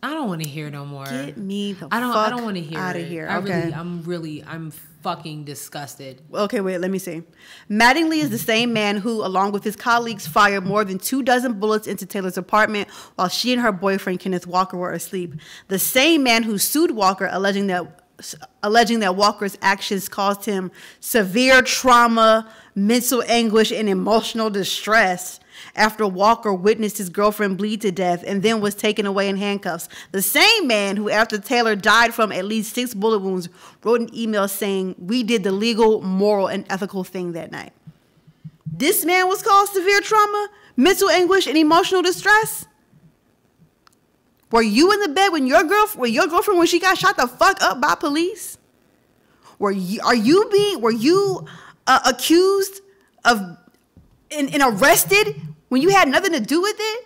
I don't want to hear no more. Get me the I don't. I fuck don't want to hear outta it. here. I Okay. really. I'm really. I'm fucking disgusted. Okay, wait, let me see. Mattingly is the same man who, along with his colleagues, fired more than two dozen bullets into Taylor's apartment while she and her boyfriend Kenneth Walker were asleep. The same man who sued Walker, alleging that alleging that Walker's actions caused him severe trauma, mental anguish, and emotional distress after Walker witnessed his girlfriend bleed to death and then was taken away in handcuffs. The same man who, after Taylor died from at least six bullet wounds, wrote an email saying, We did the legal, moral, and ethical thing that night. This man was caused severe trauma, mental anguish, and emotional distress. Were you in the bed when your girlfriend, when your girlfriend, when she got shot the fuck up by police? Were you, are you being, were you uh, accused of and, and arrested when you had nothing to do with it?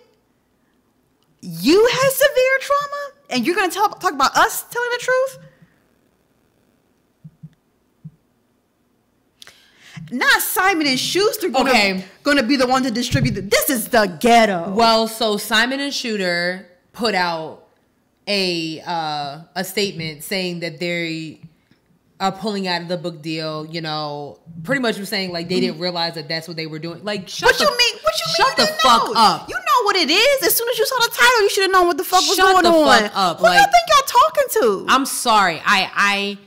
You had severe trauma, and you're gonna tell, talk about us telling the truth? Not Simon and Schuster gonna, Okay. gonna be the one to distribute. The, this is the ghetto. Well, so Simon and Schuster put out a uh, a statement saying that they are pulling out of the book deal. You know, pretty much was saying like they didn't realize that that's what they were doing. Like, shut What the, you mean? What you shut mean? the fuck know? up. You know what it is. As soon as you saw the title, you should have known what the fuck was Shut going the on. fuck up, Who y'all think y'all talking to? I'm sorry. I I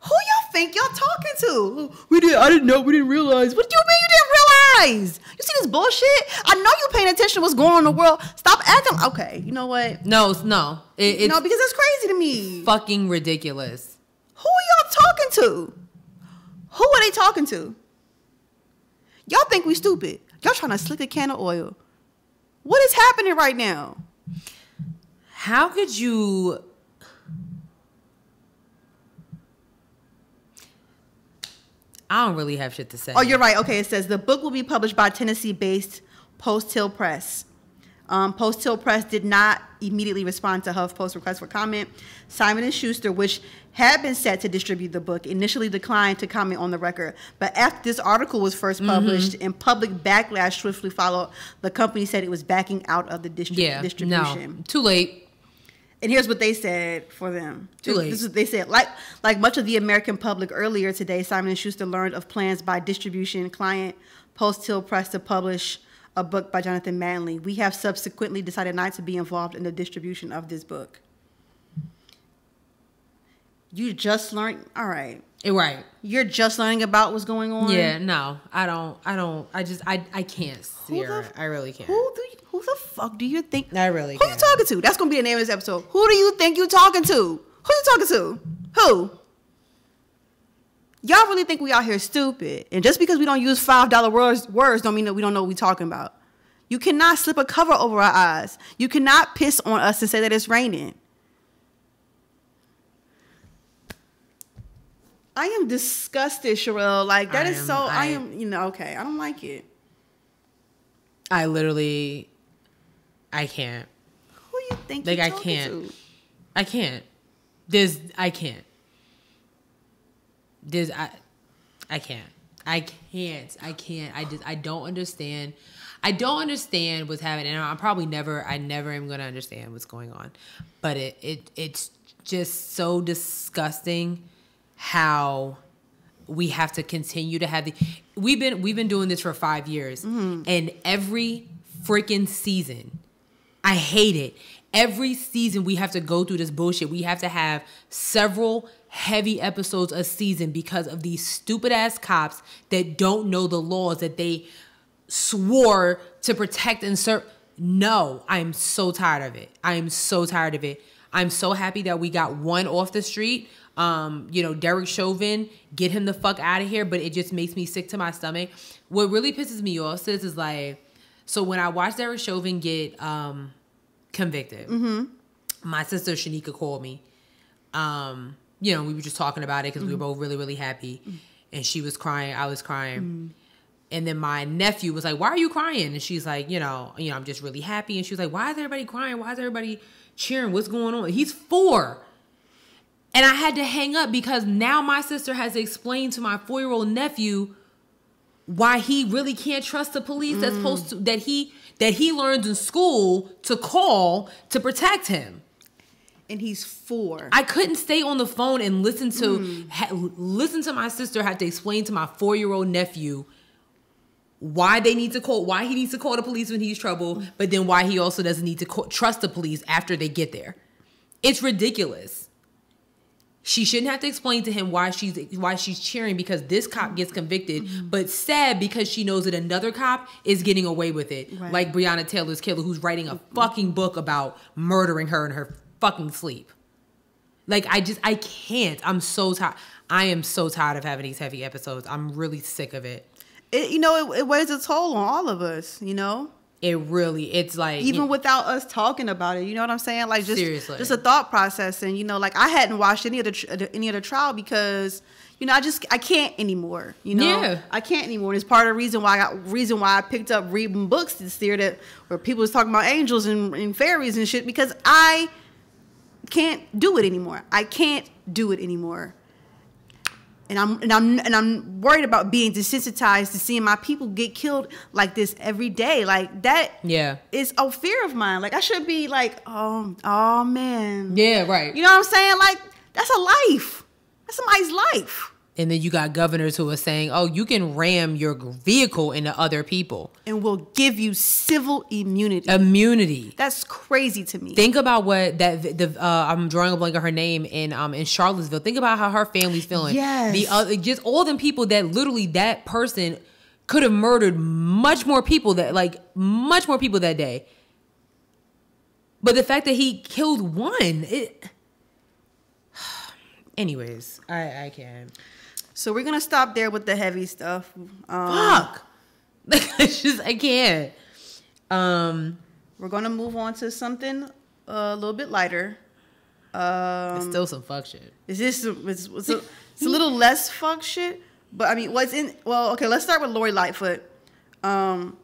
Who y'all think y'all talking to? We did. I didn't know. We didn't realize. What do you mean you didn't realize? You see this bullshit? I know you're paying attention to what's going on in the world. Stop acting. Okay, you know what? No, no. It, it's no, because it's crazy to me. fucking ridiculous. Who are y'all talking to? Who are they talking to? Y'all think we stupid. Y'all trying to slick a can of oil. What is happening right now? How could you I don't really have shit to say. Oh, you're right. Okay, it says the book will be published by Tennessee-based Post Hill Press. Um, Post Hill Press did not immediately respond to HuffPost's request for comment. Simon and Schuster, which had been set to distribute the book, initially declined to comment on the record. But after this article was first published and public backlash swiftly followed, the company said it was backing out of the distri- yeah, distribution. no. Too late. And here's what they said for them. Too late. This is what they said. Like like much of the American public earlier today, Simon and Schuster learned of plans by distribution client Post Hill Press to publish a book by Jonathan Mattingly. We have subsequently decided not to be involved in the distribution of this book. You just learned. All right. Right. You're just learning about what's going on. Yeah, no. I don't I don't I just I I can't Who see the her. f- I really can't. Who do you, who the fuck do you think? I really Who you can't. talking to? That's gonna be the name of this episode. Who do you think you talking to? Who you talking to? Who? Y'all really think we out here stupid? And just because we don't use five dollar words, words don't mean that we don't know what we talking about. You cannot slip a cover over our eyes. You cannot piss on us and say that it's raining. I am disgusted, Sherelle. Like that I is am- so. I, I- am. You know. Okay. I don't like it. I literally I can't. Who you think? Like, I can't. to? I can't. There's I can't. There's I I can't. I can't. I can't. I just I don't understand. I don't understand what's happening. And I'm probably never I never am gonna understand what's going on. But it it it's just so disgusting how we have to continue to have the we've been we've been doing this for five years mm-hmm. and every freaking season I hate it. Every season we have to go through this bullshit. We have to have several heavy episodes a season because of these stupid ass cops that don't know the laws that they swore to protect and serve. No, I'm so tired of it. I am so tired of it. I'm so happy that we got one off the street. Um, you know, Derek Chauvin, get him the fuck out of here. But it just makes me sick to my stomach. What really pisses me off, sis, is like, so when I watched Derek Chauvin get um convicted, Mm-hmm. my sister Shanika called me. Um, you know, we were just talking about it because we were both really, really happy. And she was crying, I was crying. And then my nephew was like, "Why are you crying?" And she's like, "You know, you know, I'm just really happy." And she was like, "Why is everybody crying? Why is everybody cheering? What's going on?" He's four, and I had to hang up because now my sister has explained to my four year old nephew why he really can't trust the police. That's supposed to that he that he learns in school to call to protect him. And he's four. I couldn't stay on the phone and listen to hmm. ha, listen to my sister have to explain to my four year old nephew why they need to call why he needs to call the police when he's trouble, but then why he also doesn't need to call, trust the police after they get there. It's ridiculous. She shouldn't have to explain to him why she's why she's cheering because this cop gets convicted, mm-hmm. but sad because she knows that another cop is getting away with it, Right. like Breonna Taylor's killer, who's writing a mm-hmm. fucking book about murdering her in her fucking sleep. Like I just I can't. I'm so tired. I am so tired of having these heavy episodes. I'm really sick of it. it, you know, it, it weighs a toll on all of us. You know, It really. It's like even without us talking about it. You know what I'm saying? Like just Seriously. just a thought process. And you know, like I hadn't watched any of the any of the trial because you know I just I can't anymore. You know, Yeah. I can't anymore. And it's part of the reason why I got reason why I picked up reading books this year that where people was talking about angels and, and fairies and shit because I can't do it anymore. I can't do it anymore. And I'm and I'm and I'm worried about being desensitized to seeing my people get killed like this every day. Like that Yeah. is a fear of mine. Like I should be like, oh, oh man. Yeah. Right. You know what I'm saying? Like that's a life. That's somebody's life. And then you got governors who are saying, "Oh, you can ram your vehicle into other people." And we'll give you civil immunity. Immunity. That's crazy to me. Think about what that the uh, I'm drawing a blank on her name in um in Charlottesville. Think about how her family's feeling. Yes. The other just all them people that literally that person could have murdered much more people that like much more people that day. But the fact that he killed one, it. Anyways, I I can't. So we're gonna stop there with the heavy stuff. Um, Fuck. it's just I can't. Um, We're gonna move on to something a little bit lighter. Um, it's still some fuck shit. Is this it's, it's, a, it's a little less fuck shit, but I mean, what's in? Well, okay, let's start with Lori Lightfoot. Um,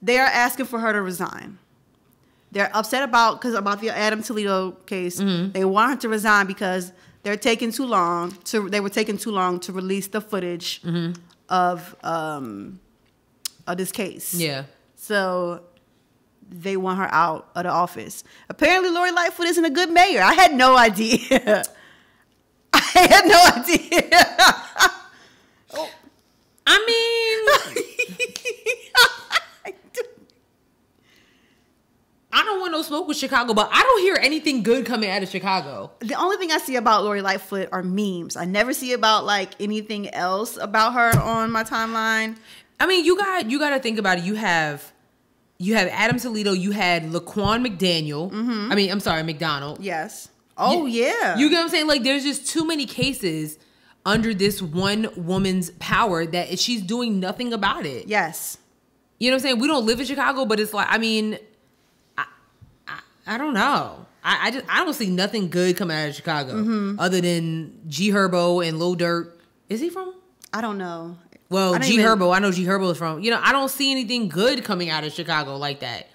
they are asking for her to resign. They're upset about because about the Adam Toledo case. They want her to resign because they're taking too long to. They were taking too long to release the footage of um of this case. Yeah. So they want her out of the office. Apparently, Lori Lightfoot isn't a good mayor. I had no idea. I had no idea. oh. I mean, I don't want no smoke with Chicago, but I don't hear anything good coming out of Chicago. the only thing I see about Lori Lightfoot are memes. I never see about like anything else about her on my timeline. I mean, you got you got to think about it. You have you have Adam Toledo. You had Laquan McDaniel. Mm-hmm. I mean, I'm sorry, McDonald. Yes. Oh You- yeah. You get what I'm saying? Like, there's just too many cases under this one woman's power that she's doing nothing about it. yes. You know what I'm saying? We don't live in Chicago, but it's like, I mean, I, don't know. I, I just I don't see nothing good coming out of Chicago Mm-hmm. other than G Herbo and Lil Durk. Is he from? I don't know. Well, G even- Herbo, I know G Herbo is from. You know, I don't see anything good coming out of Chicago like that.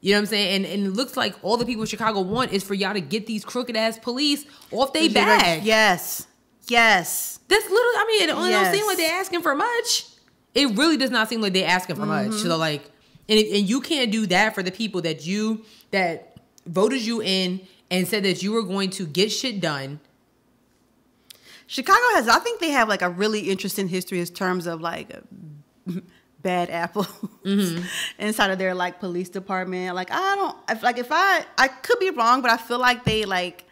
You know what I'm saying? And, and it looks like all the people in Chicago want is for y'all to get these crooked ass police off they bag. Yes. Yes. That's little. I mean, it only don't seem like they're asking for much. It really does not seem like they're asking for much. Mm-hmm. So like, and and you can't do that for the people that you that voted you in and said that you were going to get shit done. Chicago has, I think they have like a really interesting history in terms of like bad apples Mm-hmm. inside of their like police department. Like I don't, if, like if I, I could be wrong, but I feel like they like,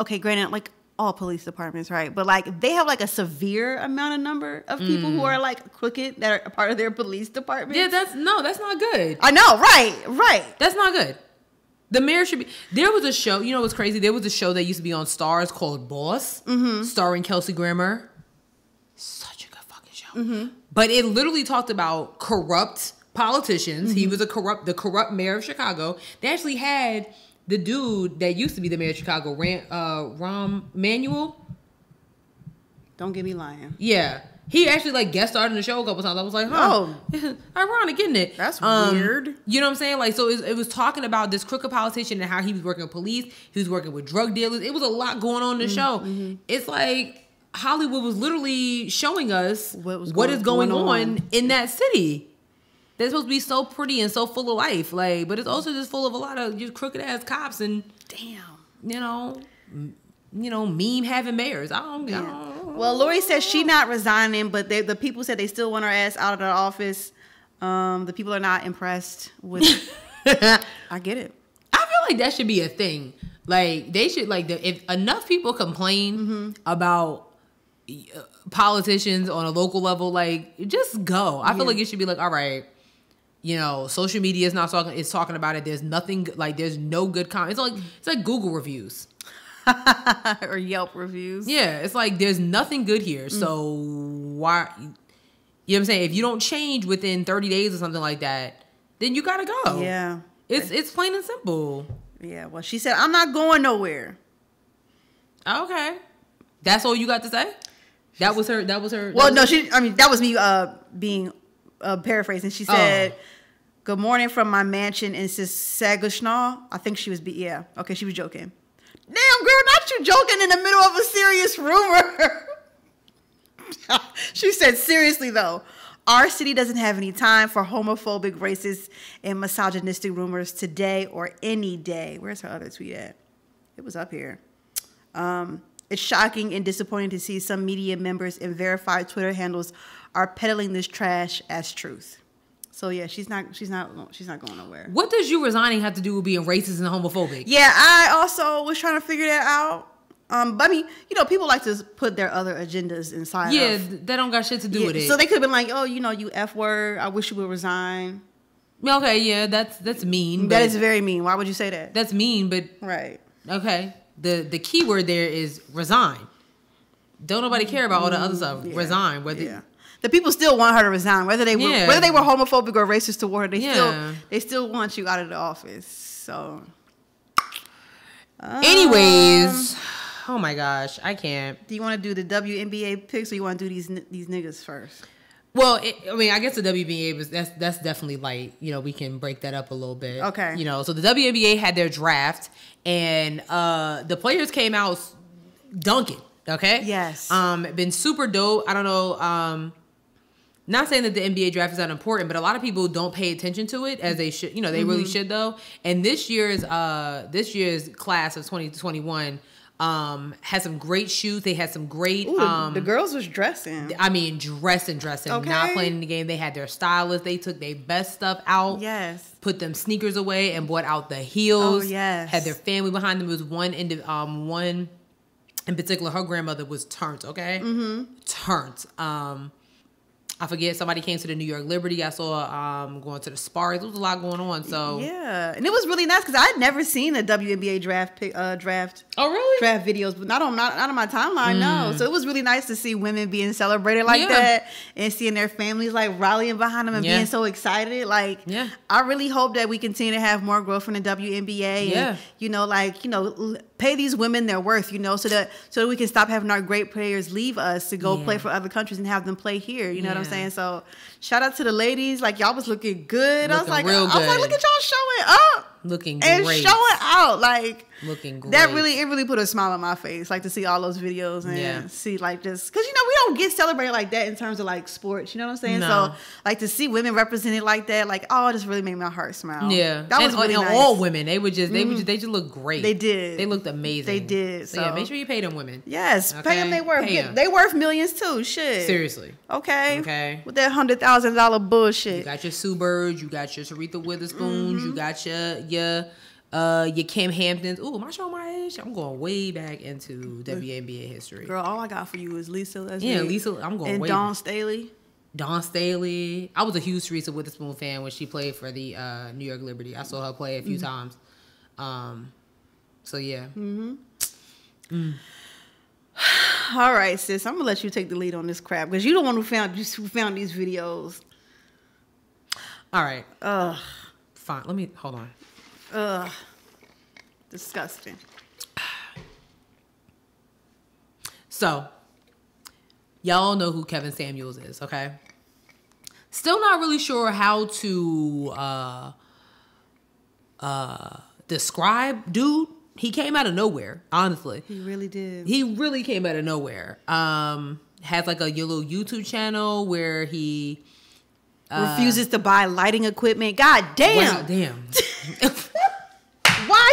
okay, granted, like all police departments, right? But like they have like a severe amount of number of people who are like crooked that are a part of their police department. Mm. Yeah, that's no, that's not good. I know, right, right. That's not good. The mayor should be. There was a show. You know what's crazy? There was a show that used to be on Starz called Boss, Mm-hmm. starring Kelsey Grammer. Such a good fucking show. Mm-hmm. But it literally talked about corrupt politicians. Mm-hmm. He was a corrupt, the corrupt mayor of Chicago. They actually had the dude that used to be the mayor of Chicago, Rahm, uh, Rahm Emanuel. Don't get me lying. Yeah. He actually like guest starred in the show a couple times. I was like, huh, ironic, isn't it? Oh. That's Um, weird. You know what I'm saying? Like, so it, it was talking about this crooked politician and how he was working with police. He was working with drug dealers. It was a lot going on in the show. Mm-hmm. It's like Hollywood was literally showing us What was what going- is going, going on. on. in that city. They're supposed to be so pretty and so full of life, like, but it's also just full of a lot of just crooked ass cops and Damn. you know, you know, meme having mayors. I don't, I don't Well, Lori says she not resigning, but they, the people said they still want her ass out of the office. Um, the people are not impressed with. I get it. I feel like that should be a thing. Like they should like the, if enough people complain Mm-hmm. about uh, politicians on a local level, like just go. I feel like it should be like, all right, you know, social media is not talking. It's talking about it. There's nothing like there's no good comment. It's like it's like Google reviews. or Yelp reviews. Yeah, it's like there's nothing good Mm. here. So why? You know what I'm saying? If you don't change within 30 days or something like that, then you gotta go. Yeah. It's it's plain and simple. Yeah. Well, she said, I'm not going nowhere. Okay. That's all you got to say? That was her that was her Well, that no, was- she, I mean, that was me uh, being uh, paraphrasing. She said, Good morning from my mansion in Saugatuck. I think she was, be- yeah. Okay, she was joking. Damn, girl, not you joking in the middle of a serious rumor. she said, seriously though, our city doesn't have any time for homophobic, racist, and misogynistic rumors today or any day. Where's her other tweet at? It was up here. Um, it's shocking and disappointing to see some media members and verified Twitter handles are peddling this trash as truth. So yeah, she's not she's not she's not going nowhere. What does you resigning have to do with being racist and homophobic? Yeah, I also was trying to figure that out. Um, but I mean, you know, people like to put their other agendas inside. Yeah, of, that don't got shit to do yeah, with it. So they could have been like, "Oh, you know, you f word. I wish you would resign." okay, yeah, that's that's mean. That is very mean. Why would you say that? that's mean, but Right. okay. The the key word there is resign. Don't nobody care about all the other stuff. Yeah. Resign. Whether Yeah. The people still want her to resign, whether they were Yeah. whether they were homophobic or racist toward her. They Yeah. still they still want you out of the office. So Anyways, oh my gosh, I can't. do you want to do the WNBA picks or you want to do these these niggas first? Well, it, I mean, I guess the WNBA was that's that's definitely light. You know, we can break that up a little bit. Okay. You know, so the WNBA had their draft, and uh the players came out dunking. Okay. Yes. Um, been super dope. I don't know. Um, not saying that the NBA draft is not important, but a lot of people don't pay attention to it as they should. You know, they really Mm-hmm. should though. And this year's uh this year's class of twenty twenty one um had some great shoots. They had some great Ooh, the, um the girls was dressing. I mean, dressing, dressing, not playing in the game. They had their stylists. They took their best stuff out. Yes. Put them sneakers away and brought out the heels. Oh, yes. Had their family behind them. It was one in um one in particular. Her grandmother was turned. Okay. Mm-hmm. Turned. Um. I forget somebody came to the New York Liberty. I saw um going to the Sparks. There was a lot going on. So Yeah, and it was really nice because I had never seen a WNBA draft uh, draft Oh really? draft videos, but not on not, not on my timeline. No, mm. so it was really nice to see women being celebrated like Yeah. that and seeing their families like rallying behind them and Yeah. being so excited. Like, Yeah. I really hope that we continue to have more growth in the WNBA. Yeah. and, you know, like you know, l- pay these women their worth. You know, so that so that we can stop having our great players leave us to go Yeah. play for other countries and have them play here. You know what I'm saying? So, shout out to the ladies. Like y'all was looking good. I was Looking like, real I was like, look at y'all showing up Looking good and great. showing out. Like Looking great. that really, it really put a smile on my face. Like to see all those videos and Yeah. see like just because you know we don't get celebrated like that in terms of like sports. You know what I'm saying? No. So like to see women represented like that, like oh, it just really made my heart smile. Yeah, that was and, really and nice. all women. They would just, they would just, they just look great. They did. They looked amazing. They did, So, yeah, make sure you pay them women. Yes, pay them they worth. Get- They worth millions too. Shit. Seriously. Okay. Okay. With that hundred thousand dollar bullshit. You got your Sue Birds, you got your Teresa Witherspoons, Mm-hmm. you got your your uh your Kym Hamptons. Ooh, am I showing my age? I'm going way back into WNBA history. Girl, all I got for you is Lisa Leslie. Yeah, Lisa. I'm going and way Dawn back. Staley. Dawn Staley. I was a huge Teresa Witherspoon fan when she played for the uh, New York Liberty. I saw her play a few Mm-hmm. times. Um, so yeah, All right, sis. I'm gonna let you take the lead on this crap because you're the one who found who found these videos. all right, Ugh, fine. Let me hold on. Ugh, disgusting. So, y'all know who Kevin Samuels is, okay? Still not really sure how to uh uh describe dude. He came out of nowhere, honestly. He really did. He really came out of nowhere. Um has like a little YouTube channel where he Refuses to buy lighting equipment. God damn. Wow, damn.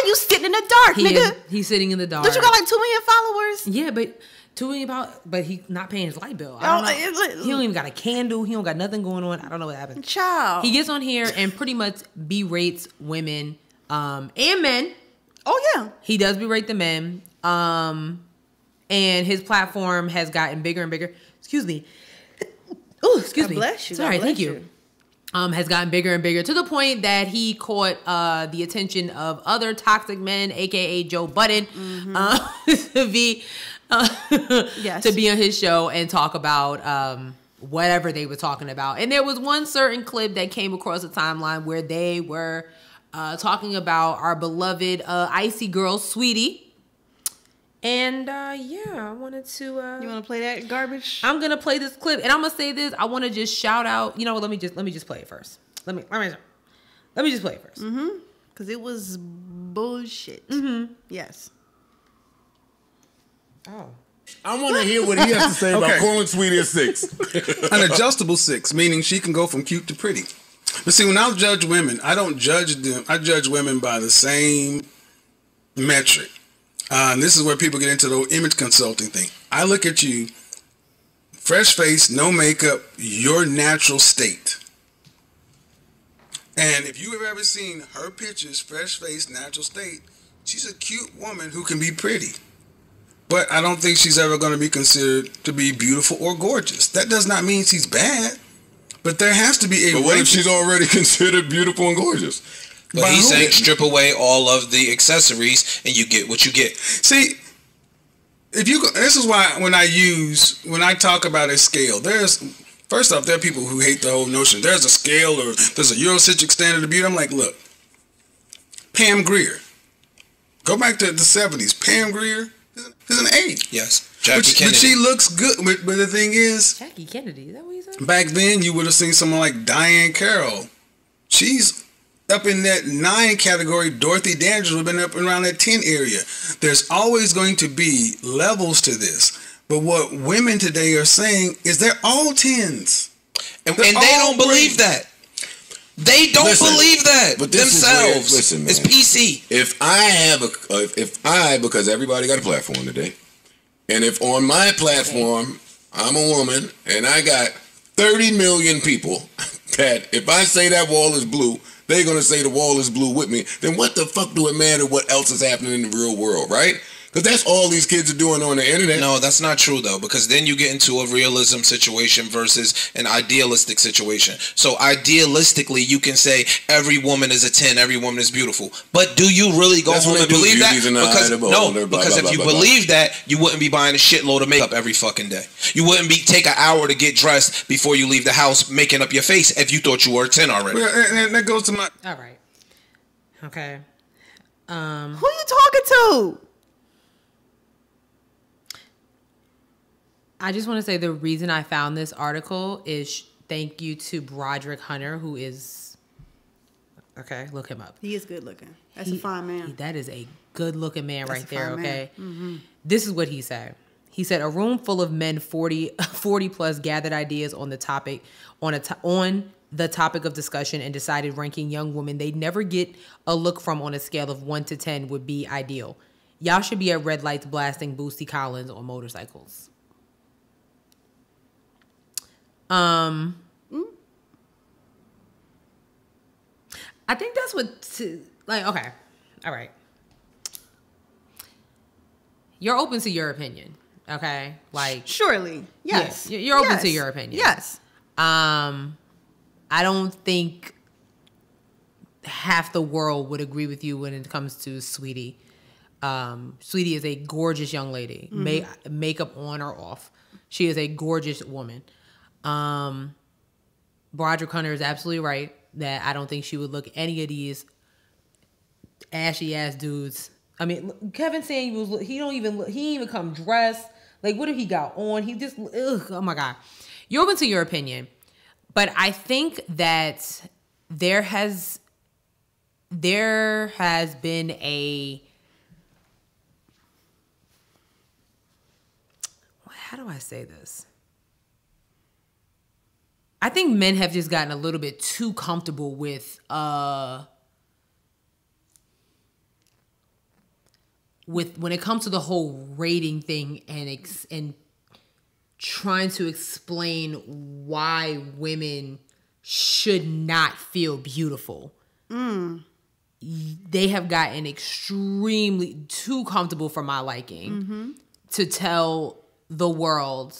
You sitting in the dark, he nigga? is, he's sitting in the dark. Don't you got like two million followers? Yeah, but tweeting about, but he not paying his light bill. I don't know. it- he don't even got a candle. He don't got nothing going on. I don't know what happened. Child. He gets on here and pretty much berates women um, and men. oh yeah. He does berate the men. Um, and his platform has gotten bigger and bigger. Excuse me. Oh, excuse God me. bless you. Sorry, thank you. you. Um, has gotten bigger and bigger to the point that he caught uh, the attention of other toxic men, aka Joe Budden, uh, to be uh, Mm-hmm. Yes. to be on his show and talk about um, whatever they were talking about. And there was one certain clip that came across the timeline where they were uh, talking about our beloved uh, icy girl, Saweetie. And uh, yeah, I wanted to. Uh, You want to play that garbage? I'm gonna play this clip, and I'm gonna say this. I want to just shout out. You know what? Let me just let me just play it first. Let me let me let me just play it 1st Mhm. Because it was bullshit. Mm-hmm. Yes. Oh, I want to hear what he has to say about Okay. calling Saweetie a six. An adjustable six, meaning she can go from cute to pretty. But see, when I judge women, I don't judge them. I judge women by the same metric. Uh, and this is where people get into the image consulting thing. I look at you, fresh face, no makeup, your natural state. And if you have ever seen her pictures, fresh face, natural state, she's a cute woman who can be pretty. But I don't think she's ever going to be considered to be beautiful or gorgeous. That does not mean she's bad. But there has to be a But what way if she's already considered beautiful and gorgeous? But By he's saying strip away all of the accessories and you get what you get. See, if you go, this is why when I use when I talk about a scale, there's first off there are people who hate the whole notion. There's a scale or there's a Eurocentric standard of beauty. I'm like, look, Pam Grier. Go back to the '70s. Pam Grier is an- is an A. Yes. Jackie But, she- Kennedy. but she looks good. But, but the thing is, Jackie Kennedy. Is that what you said? back then you would have seen someone like Diahann Carroll. She's up in that nine category. Dorothy Dandridge would have been up around that ten area. There's always going to be levels to this. But what women today are saying is they're all tens. and, they're and they don't believe that. They don't Listen, believe that but is where- themselves. listen, it's. PC. If I have a, if, if I, because everybody got a platform today, and if on my platform I'm a woman and I got 30 million people that if I say that wall is blue, they're gonna say the wall is blue with me. Then what the fuck do it matter what else is happening in the real world, right? Because that's all these kids are doing on the internet. No, that's not true though, because then you get into a realism situation versus an idealistic situation. So idealistically, you can say every woman is a ten, every woman is beautiful. But do you really go That's home and believe that? Beauty's in the eye Because no, beholder, blah, because blah, if blah, you blah, blah. believe that, you wouldn't be buying a shitload of makeup every fucking day. You wouldn't be take an hour to get dressed before you leave the house, making up your face if you thought you were a ten already. Well, and, and that goes to my All right. Okay. Um. Who you talking to? I just want to say the reason I found this article is sh- thank you to Broderick Hunter, who is okay. Look him up. He is good looking. That's He- a fine man. he- that is a good looking man That's right there. Okay. man. This is what he said. He said a room full of men 40, 40 plus gathered ideas on the topic on a to- on the topic of discussion and decided ranking young women they'd never get a look from on a scale of 1 to 10 would be ideal. Y'all should be at red lights blasting Bootsy Collins on motorcycles. Um I think that's what to, like okay. All right. You're open to your opinion, okay? Like Surely. Yes. Yeah, you're open Yes. to your opinion. Yes. um I don't think half the world would agree with you when it comes to Saweetie. Um, Saweetie is a gorgeous young lady, Mm-hmm. Ma- makeup on or off. She is a gorgeous woman. Um, Broderick Hunter is absolutely right that I don't think she would look any of these ashy ass dudes. I mean, Kevin Samuels, he don't even look, he even come dressed. Like, what did he got on? He just, ugh, oh my god. You're open to your opinion, but I think that there has there has been a how do I say this? I think men have just gotten a little bit too comfortable with uh with when it comes to the whole rating thing and ex- and trying to explain why women should not feel beautiful. They have gotten extremely too comfortable for my liking to tell the world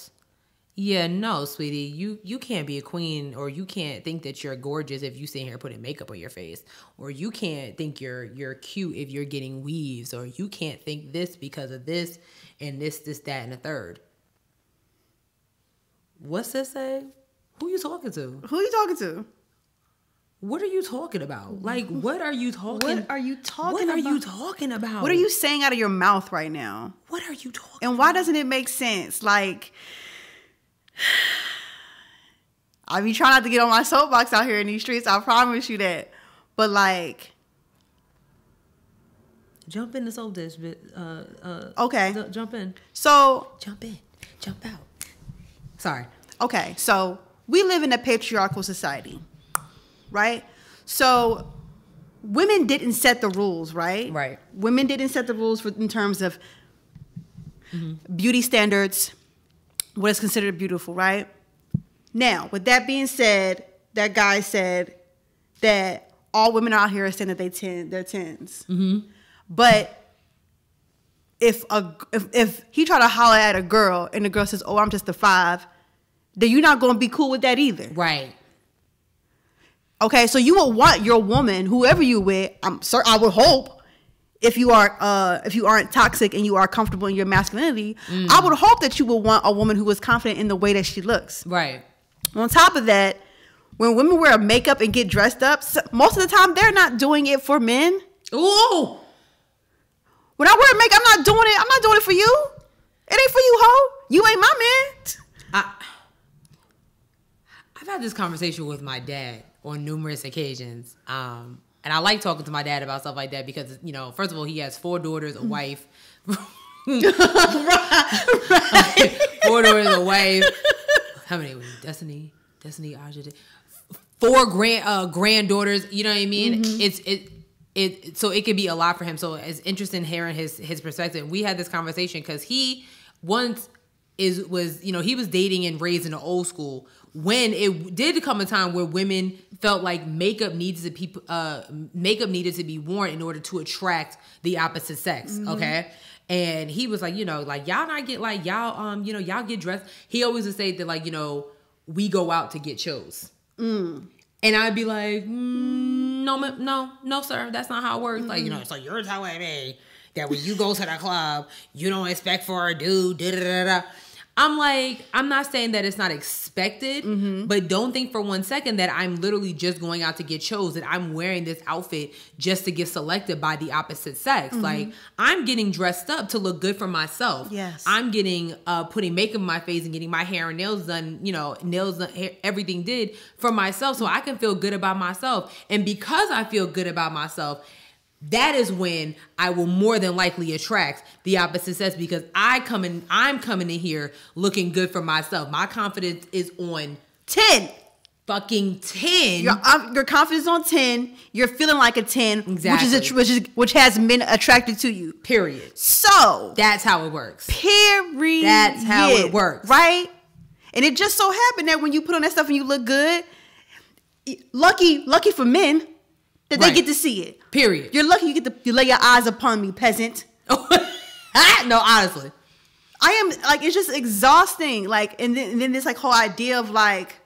yeah, no, sweetie, you you can't be a queen, or you can't think that you're gorgeous if you sit here putting makeup on your face, or you can't think you're you're cute if you're getting weaves, or you can't think this because of this and this, this, that, and the third. What's that say? Who you talking to? Who you talking to? What are you talking about? Like, what are you talking? What are you talking What are you talking about? What are you saying out of your mouth right now? What are you talking? And why doesn't it make sense? Like, I be trying not to get on my soapbox out here in these streets. I promise you that. But like, Jump in this old dish, bit. Uh, uh, okay. ju- jump in. So Jump in. Jump out. Sorry. okay, so we live in a patriarchal society, right? So women didn't set the rules, right? Right. Women didn't set the rules for in terms of beauty standards, what is considered beautiful, right? Now, with that being said, that guy said that all women out here are saying that they ten, they're 10s mm-hmm. But if a if, if he try to holler at a girl and the girl says, "Oh, I'm just a five, then you're not going to be cool with that either. Right. Okay, so you will want your woman, whoever you with. I'm sir, I would hope, if you are uh if you aren't toxic and you are comfortable in your masculinity, I would hope that you will want a woman who is confident in the way that she looks. Right. On top of that, when women wear makeup and get dressed up, most of the time they're not doing it for men. Ooh. When I wear makeup, I'm not doing it. I'm not doing it for you. It ain't for you, hoe. You ain't my man. I, I've had this conversation with my dad on numerous occasions. Um, and I like talking to my dad about stuff like that because, you know, first of all, he has four daughters, a wife. Four daughters, a wife. How many? Destiny, Destiny, Aja. Four grand uh, granddaughters. You know what I mean? It's it. It, so it could be a lot for him. So it's interesting hearing his his perspective. We had this conversation because he once is was you know he was dating and raised in the old school. When it did come a time where women felt like makeup needed to people uh makeup needed to be worn in order to attract the opposite sex okay? And he was like you know like y'all not get like y'all um you know y'all get dressed. He always would say that like you know we go out to get chose and I'd be like, mm, no, no, no, sir, that's not how it works. Like, you know, so you're telling me that when you go to the club, you don't expect for a dude, da da da da. I'm like, I'm not saying that it's not expected, but don't think for one second that I'm literally just going out to get chose, that I'm wearing this outfit just to get selected by the opposite sex. Like, I'm getting dressed up to look good for myself. Yes. I'm getting uh putting makeup in my face and getting my hair and nails done, you know, nails done, hair, everything did for myself so I can feel good about myself. And because I feel good about myself, that is when I will more than likely attract the opposite sex because I come in I'm coming in here looking good for myself. My confidence is on 10. fucking 10. Your, um, your confidence on 10. You're feeling like a 10, which is a, which is which has men attracted to you. period. So, That's how it works. period. That's how it works. Right? And it just so happened that when you put on that stuff and you look good, lucky lucky for men that they get to see it. Period. You're lucky you get to you lay your eyes upon me, peasant. Ah, no, honestly. I am like it's just exhausting. Like and then, and then this like whole idea of like,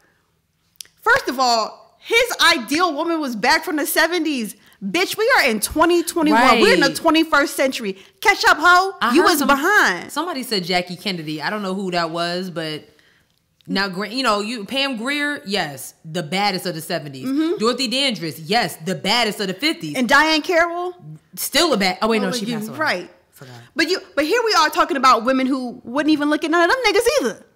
first of all, his ideal woman was back from the seventies. Bitch, we are in 2021. We're in the 21st century. Catch up, ho. I you was some- behind. Somebody said Jackie Kennedy. I don't know who that was, but now you know you Pam Grier, yes, the baddest of the 70s. Dorothy Dandridge, yes, the baddest of the 50s. Mm-hmm. And Diahann Carroll, Still a bad. Oh wait, no, Oh, she you- passed away. Right. Forgot. But you but here we are talking about women who wouldn't even look at none of them niggas either.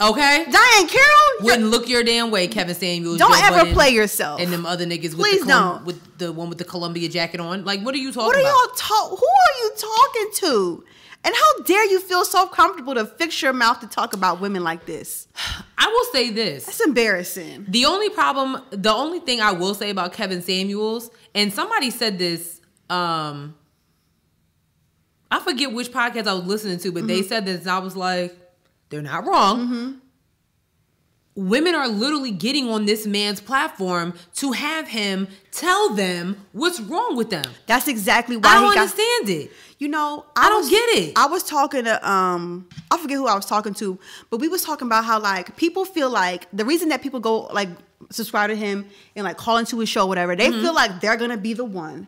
Okay. Diahann Carroll, Wouldn't look your damn way, Kevin Samuels. Don't Joe ever Budden, play yourself. And them other niggas with Please the don't. with the one with the Columbia jacket on. Like, what are you talking what are about? y'all talk? Who are you talking to? And how dare you feel so comfortable to fix your mouth to talk about women like this? I will say this. That's embarrassing. The only problem, the only thing I will say about Kevin Samuels, and somebody said this, um, I forget which podcast I was listening to, but they said this, and I was like, they're not wrong. Women are literally getting on this man's platform to have him tell them what's wrong with them. That's exactly why I don't he got. understand it. You know, I don't was- get it. I was talking to um, I forget who I was talking to, but we was talking about how like people feel like the reason that people go like subscribe to him and like call into his show, whatever, they Mm-hmm. feel like they're gonna be the one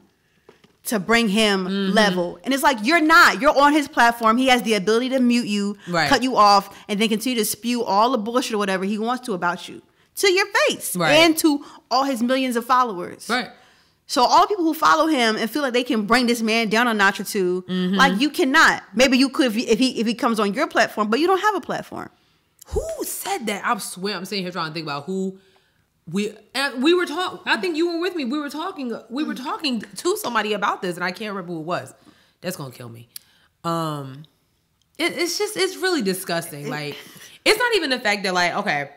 to bring him Mm-hmm. level, and it's like you're not. You're on his platform. He has the ability to mute you, Right. cut you off, and then continue to spew all the bullshit or whatever he wants to about you to your face Right. and to all his millions of followers. Right. So all people who follow him and feel like they can bring this man down a notch or 2 Mm-hmm. like you cannot. Maybe you could if he, if he if he comes on your platform, but you don't have a platform. Who said that? I swear, I'm sitting here trying to think about who we and we were talking. I think you were with me. We were talking. We were talking to somebody about this, and I can't remember who it was. That's gonna kill me. Um, it, it's just it's really disgusting. Like, it's not even the fact that like okay,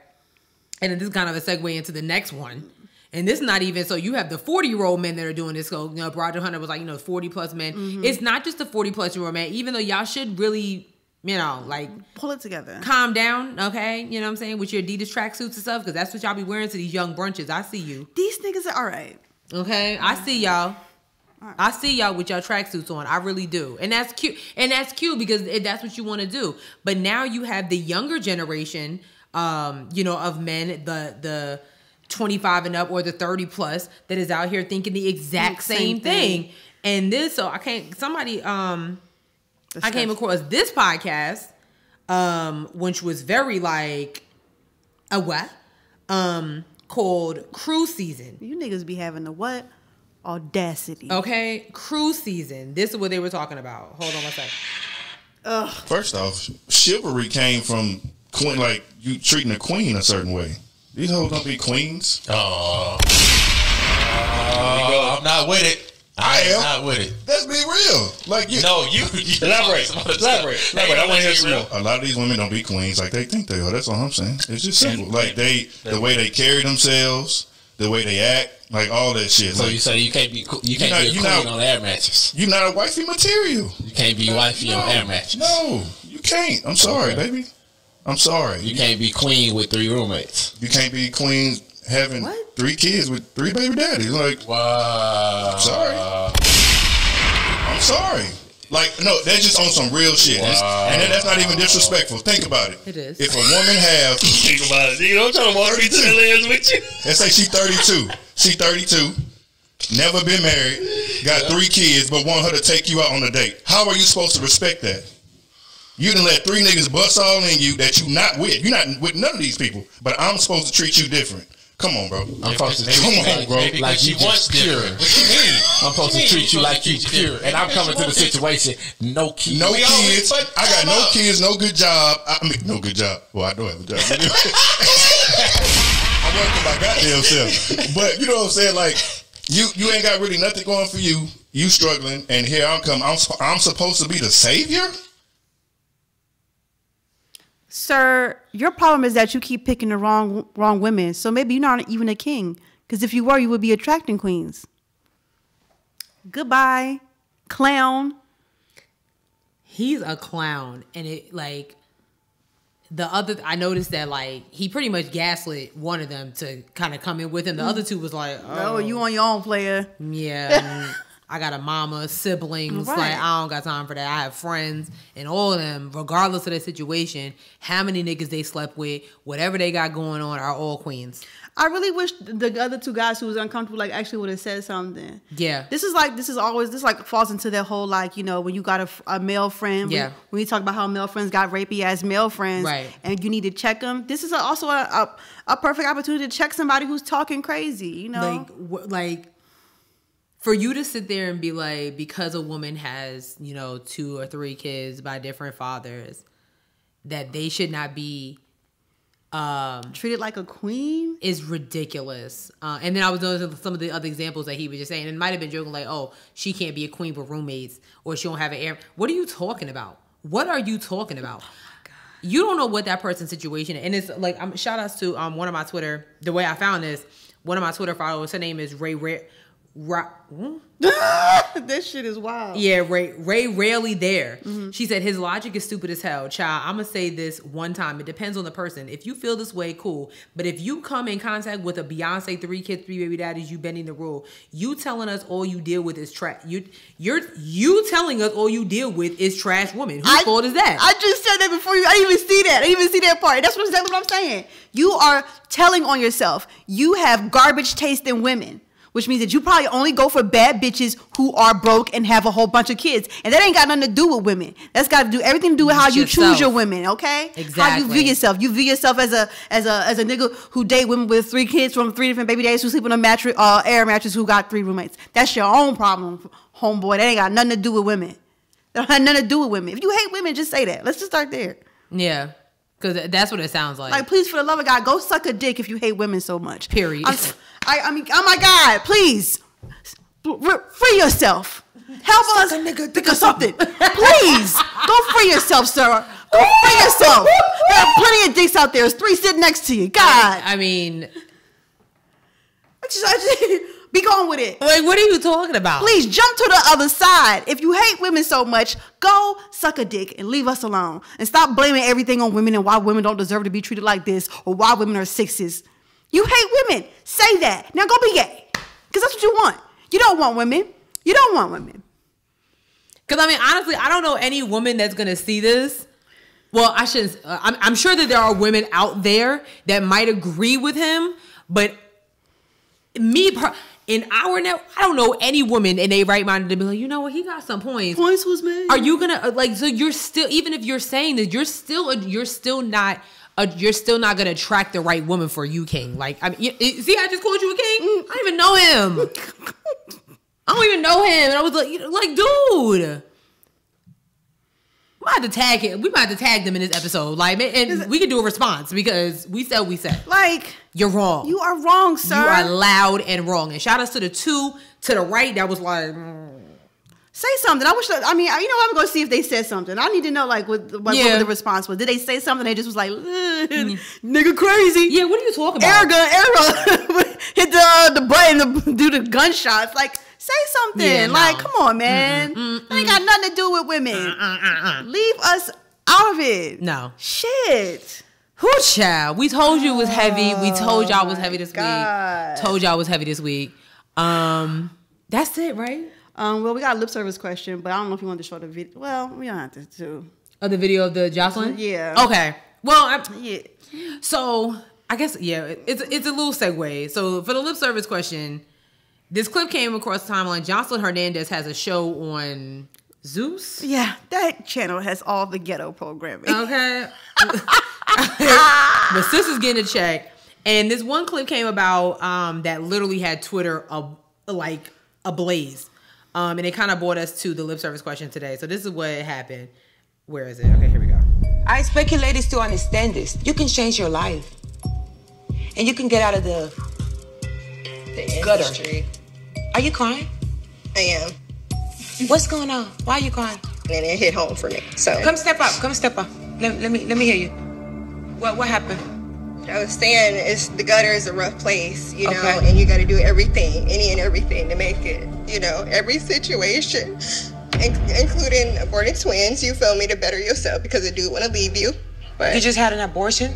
and this is kind of a segue into the next one. And this is not even so you have the 40 year old men that are doing this. So, you know, Roger Hunter was like, you know, 40 plus men. Mm-hmm. It's not just the 40 plus year old man, even though y'all should really, you know, like Pull it together. calm down, okay? You know what I'm saying? With your Adidas tracksuits and stuff, because that's what y'all be wearing to these young brunches. I see you. These niggas are all right. Okay, I see y'all. I see y'all with your tracksuits on. I really do, and that's cute. And that's cute because it, that's what you want to do. But now you have the younger generation, um, you know, of men, the the twenty five and up or the thirty plus that is out here thinking the exact Same same, thing. thing. And this, so I can't. Somebody, um, I came Disgusting. across this podcast, um, which was very like a what, um, called Cruise Season. You niggas be having the what? Audacity. Okay, cruise season. This is what they were talking about. Hold on one second. First off, chivalry came from queen, like you treating a queen a certain way. These hoes don't be queens. Oh, Uh, I'm not with it. I am. not with it. Let's be real. Like you, No, you. you Elaborate. Elaborate. Elaborate. I want to hear some more. A lot of these women don't be queens like they think they are. That's all I'm saying. It's just simple. Like they, the way they carry themselves, the way they act, like all that shit. So Like, you say you can't be you can't not- be a queen not- on air matches. you're not a wifey material. You can't be wifey on air matches. No, you can't. I'm sorry, Okay. baby. I'm sorry. You can't be queen with three roommates. You can't be queen having What? three kids with three baby daddies. Like, Wow. Sorry. I'm sorry. Like, no, that's just on some real shit. It's- And that's not even disrespectful. Think about it. It is. If a woman have, Think about it. You know, I'm trying to walk me to the with you. let's say she 32, she 32, never been married, got three kids, but want her to take you out on a date. How are you supposed to respect that? You done let three niggas bust all in you that you not with. You're not with none of these people, but I'm supposed to treat you different. Come on, bro. I'm supposed to Maybe- come on, bro. maybe Like you she wants just pure. What you mean? I'm supposed to treat you like you pure, and I'm coming to the situation. No kids. No We kids. but I got no out. kids, no good job. I mean, no good job. Well, I don't have a job. I work for my goddamn self. But you know what I'm saying? Like, you you ain't got really nothing going for you. You struggling, and here I'm come. I'm I'm supposed to be the savior. Sir, your problem is that you keep picking the wrong wrong women. So maybe you're not even a king. Because if you were, you would be attracting queens. Goodbye, clown. He's a clown, and it like the other. I noticed that like he pretty much gaslit one of them to kind of come in with him. The other mm. two was like, Oh, oh, you on your own, player. Yeah, I got a mama, siblings. Right. Like I don't got time for that. I have friends, and all of them, regardless of their situation, how many niggas they slept with, whatever they got going on, are all queens. I really wish the other two guys who was uncomfortable like actually would have said something. Yeah. This is like this is always this like falls into that whole like you know when you got a, a male friend. when- Yeah. When, you talk about how male friends got rapey as male friends. Right. And you need to check them. This is also a, a a perfect opportunity to check somebody who's talking crazy. You know. Like, like for you to sit there and be like, because a woman has, you know, two or three kids by different fathers, that they should not be um treated like a queen. is ridiculous. Uh, and then I was noticing some of the other examples that he was just saying. And it might have been joking like, "Oh, she can't be a queen with roommates, or she don't have an air." What are you talking about? What are you talking about? you don't know what that person's situation is. And it's like, I'm shout outs to um one of my Twitter. The way I found this, one of my Twitter followers, her name is Ray Ray. Ra- hmm? this shit is wild. Yeah, Ray Ray rarely there. Mm-hmm. She said his logic is stupid as hell. Child, I'm gonna say this one time. It depends on the person. If you feel this way, cool. But if you come in contact with a Beyonce, three kids, three baby daddies, you bending the rule. You telling us all you deal with is trash. You you're you telling us all you deal with is trash women. Whose I- fault is that? I just said that before you. I didn't even see that. I didn't even see that part. That's what exactly what I'm saying. You are telling on yourself. You have garbage taste in women, which means that you probably only go for bad bitches who are broke and have a whole bunch of kids, and that ain't got nothing to do with women. That's got to do everything to do with how you choose your women. Okay, Exactly. How you view yourself. You view yourself as a as a as a nigga who date women with three kids from three different baby daddies who sleep on a mattress, uh, air mattress, who got three roommates. That's your own problem, homeboy. That ain't got nothing to do with women. That don't have nothing to do with women. If you hate women, just say that. Let's just start there. yeah, because that's what it sounds like. Like, please, for the love of God, go suck a dick if you hate women so much. Period. I'm, I, I mean, oh my God, please, free yourself. Help us nigga, think of something. please, go free yourself, sir. Go free yourself. There are plenty of dicks out there. There's three sitting next to you. God, I mean, Just- just- Be gone with it. Like, what are you talking about? Please jump to the other side. If you hate women so much, go suck a dick and leave us alone. And stop blaming everything on women and why women don't deserve to be treated like this or why women are sixes. You hate women. Say that. Now go be gay. Because that's what you want. You don't want women. You don't want women. Because I mean, honestly, I don't know any woman that's gonna see this. Well, I shouldn't. Uh, I'm, I'm sure that there are women out there that might agree with him, but me, in our net, I don't know any woman in a right mind to be like, you know what, he got some points. Points was made. Are you gonna uh, like? So you're still, even if you're saying that, you're still, you're still not. Uh, you're still not gonna attract the right woman for you, King. Like, I mean, you, see, I just called you a king. I don't even know him. I don't even know him, and I was like, like, dude. We might have to tag him. We might have to tag them in this episode, like, and we can do a response because we said we said. Like, You're wrong. you are wrong, sir. You are loud and wrong. And shout outs to the two to the right that was like, mm, Say something. I wish. That, I mean, you know, I'm going to see if they said something. I need to know, like, what, what, Yeah. what the response was. Did they say something? They just was like, "Ugh, nigga, crazy. yeah, what are you talking about? Air gun, arrow. Hit the the button to do the gunshots. Like, say something. Yeah, no. Like, come on, man. That ain't got nothing to do with women. Leave us out of it. No. Shit. Who child? We told you it was heavy. We told y'all it was heavy this Oh God. week. Told y'all it was heavy this week. Um, that's it, right? Um, well, we got a lip service question, but I don't know if you want to show the video. Well, we don't have to. Too. Of the video of the Jocelyn. Yeah. Okay. Well, I'm, Yeah. So I guess yeah, it- it's it's a little segue. So for the lip service question, this clip came across the timeline. Jocelyn Hernandez has a show on Zeus. Yeah, that channel has all the ghetto programming. Okay, but sis is getting a check, and this one clip came about um, that literally had Twitter a, like ablaze, um, and it kind of brought us to the lip service question today. So this is what happened. Where is it? Okay, here we go. I expect you ladies to understand this. You can change your life. And you can get out of the the Gutter. industry. Are you crying? I am. What's going on? Why are you crying? And it hit home for me. So Come step up. Come step up. Let, let me let me hear you. What what happened? I was saying it's the gutter is a rough place, you know, Okay. and you got to do everything, any and everything to make it, you know, every situation, in- including aborted twins. You feel me to better yourself because I do want to leave you, but You just had an abortion?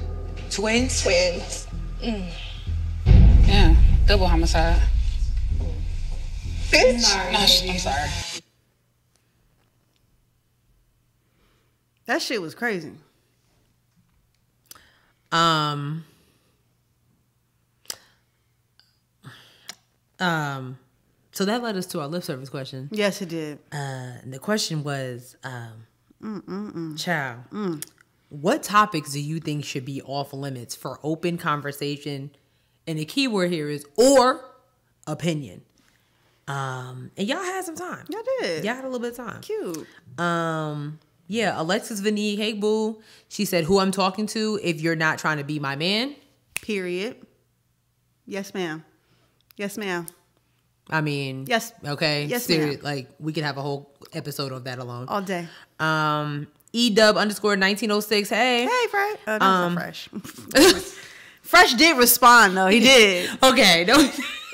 Twins? twins. Mm. Yeah, double homicide. Bitch. No, sh- I'm sorry. That shit was crazy. Um. Um. So that led us to our lip service question. Yes, it did. Uh, and the question was, um, child, what topics do you think should be off limits for open conversation? And the key word here is or opinion. Um, and y'all had some time. Y'all did. Y'all had a little bit of time. Cute. Um, yeah, Alexis Vanique, hey boo. She said, "Who I'm talking to? If you're not trying to be my man." Period. Yes, ma'am. Yes, ma'am. I mean, Yes. okay, Yes, ma'am. Like we could have a whole episode of that alone. All day. Um, edub underscore 1906. Hey, Hey, Fresh. Oh, Um, Fresh. Fresh did respond though. He did. okay. No.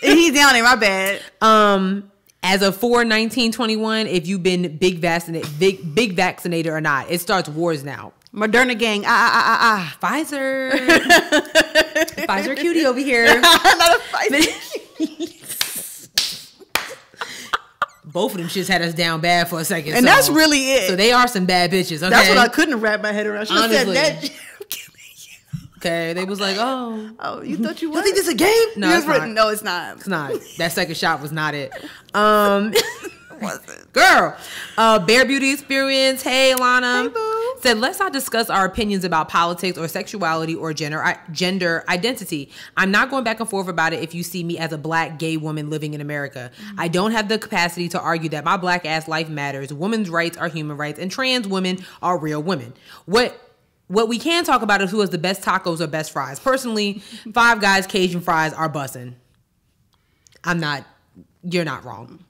He's down in My bad. um, as of 4 1921, if you've been big vaccinated, big big vaccinated or not, it starts wars now. Moderna gang. Ah ah ah ah Pfizer, Pfizer cutie over here. ah. Not a fight. Both of them shits had us down bad for a second, And so- that's really it. So they are some bad bitches. Okay, That's what I couldn't wrap my head around. She said Honestly. that. Okay, they was like, oh, Oh, you thought you you was? think this is a game? No, it's not. No, it's not. It's not. That second shot was not it. Um, girl, uh, Bear Beauty Experience. Hey, Lana. Hey, boo. Said, let's not discuss our opinions about politics or sexuality or gender gender identity. I'm not going back and forth about it if you see me as a black gay woman living in America. I don't have the capacity to argue that my black ass life matters, women's rights are human rights, and trans women are real women. What what we can talk about is who has the best tacos or best fries. Personally, Five Guys Cajun fries are bussin'. I'm not. You're not wrong.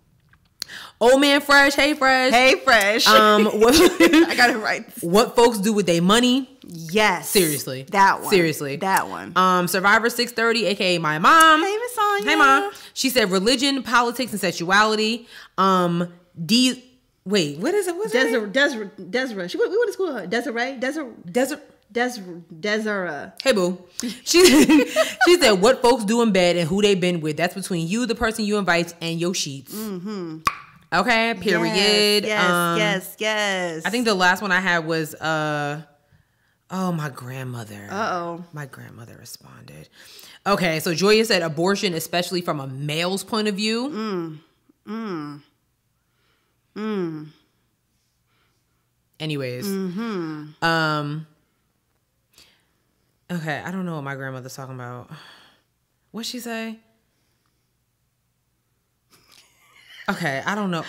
Old man Fresh, hey Fresh. Hey, Fresh. Um, what, I got it right. what folks do with their money? Yes. Seriously, That one. Seriously, That one. Um, Survivor six thirty, aka my mom. hey, Miss. Hey, mom. She said religion, politics, and sexuality. Um, D. Wait, what is it? What's Desiree? Desiree, Desiree. She, we went to school with her. Desiree, Desiree, Desiree. Desiree, Desiree. Hey boo. She she said what folks do in bed and who they been with. That's between you, the person you invite, and your sheets. Mm-hmm. Okay. Period. Yes, Um, yes, yes. I think the last one I had was uh oh my grandmother. Uh oh. My grandmother responded. Okay, so Joya said abortion, especially from a male's point of view. Mm. Mm. Mm. Anyways. Mm-hmm. Um Okay, I don't know what my grandmother's talking about. What'd she say? Okay, I don't know.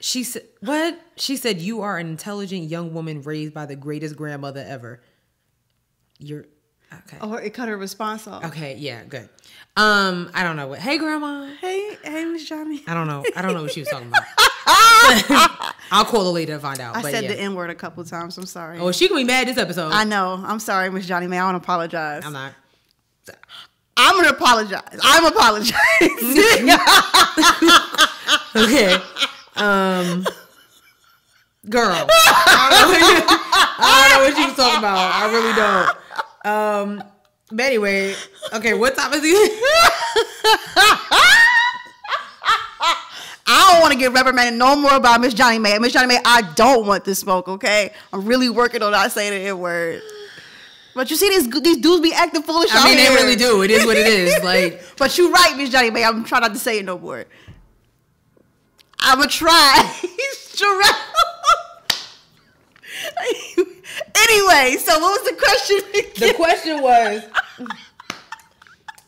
She said what? She said you are an intelligent young woman raised by the greatest grandmother ever. You're okay. Oh, it cut her response off. Okay, yeah, good. Um, I don't know what. Hey, grandma. Hey, hey, Miss Johnny. I don't know. I don't know what she was talking about. I'll call her later to find out. I said yeah. the N word a couple times. I'm sorry. Oh, she gonna be mad this episode. I know. I'm sorry, Miss Johnny May. I want to apologize. I'm not. I'm gonna apologize. I'm apologizing. okay. Um, girl, I don't, know, I don't know what she was talking about. I really don't. Um, but anyway, okay. What time is it? I don't want to get reprimanded no more about Miss Johnny May. Miss Johnny May, I don't want to smoke. Okay, I'm really working on not saying the N word. But you see these these dudes be acting foolish. I mean, they really do. It is what it is. Like, but you're right, Miss Johnny May. I'm trying not to say it no more. I'ma try. Sherelle. Anyway, so what was the question? the question was,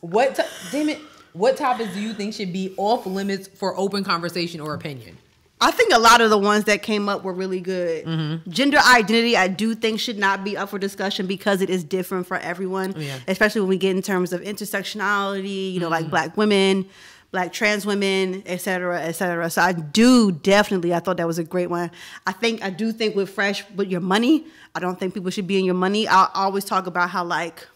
what? To- damn it! What topics do you think should be off limits for open conversation or opinion? I think a lot of the ones that came up were really good. Mm-hmm. Gender identity, I do think should not be up for discussion because it is different for everyone. Yeah. Especially when we get in terms of intersectionality, you know, like Mhm. black women, black trans women, et cetera, et cetera. So I do definitely, I thought that was a great one. I think, I do think with fresh, with your money, I don't think people should be in your money. I always talk about how like,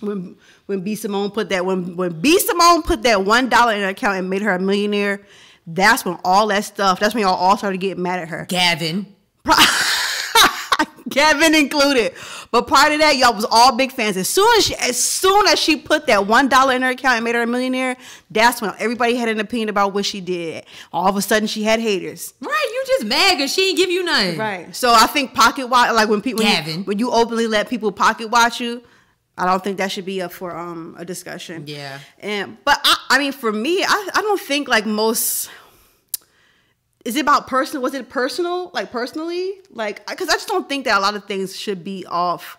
when when B Simone put that when when B Simone put that one dollar in her account and made her a millionaire, that's when all that stuff. That's when y'all all started getting mad at her. Gavin, Gavin included. But part of that, y'all was all big fans. As soon as she, as soon as she put that one dollar in her account and made her a millionaire, that's when everybody had an opinion about what she did. All of a sudden, she had haters. Right, you just mad because she didn't give you nothing. Right. So I think pocket watch, like when people, when you, when you openly let people pocket watch you, I don't think that should be up for um a discussion. Yeah. And but I, I mean, for me, I, I don't think like most. Is it about personal? Was it personal? Like personally, like because I just don't think that a lot of things should be off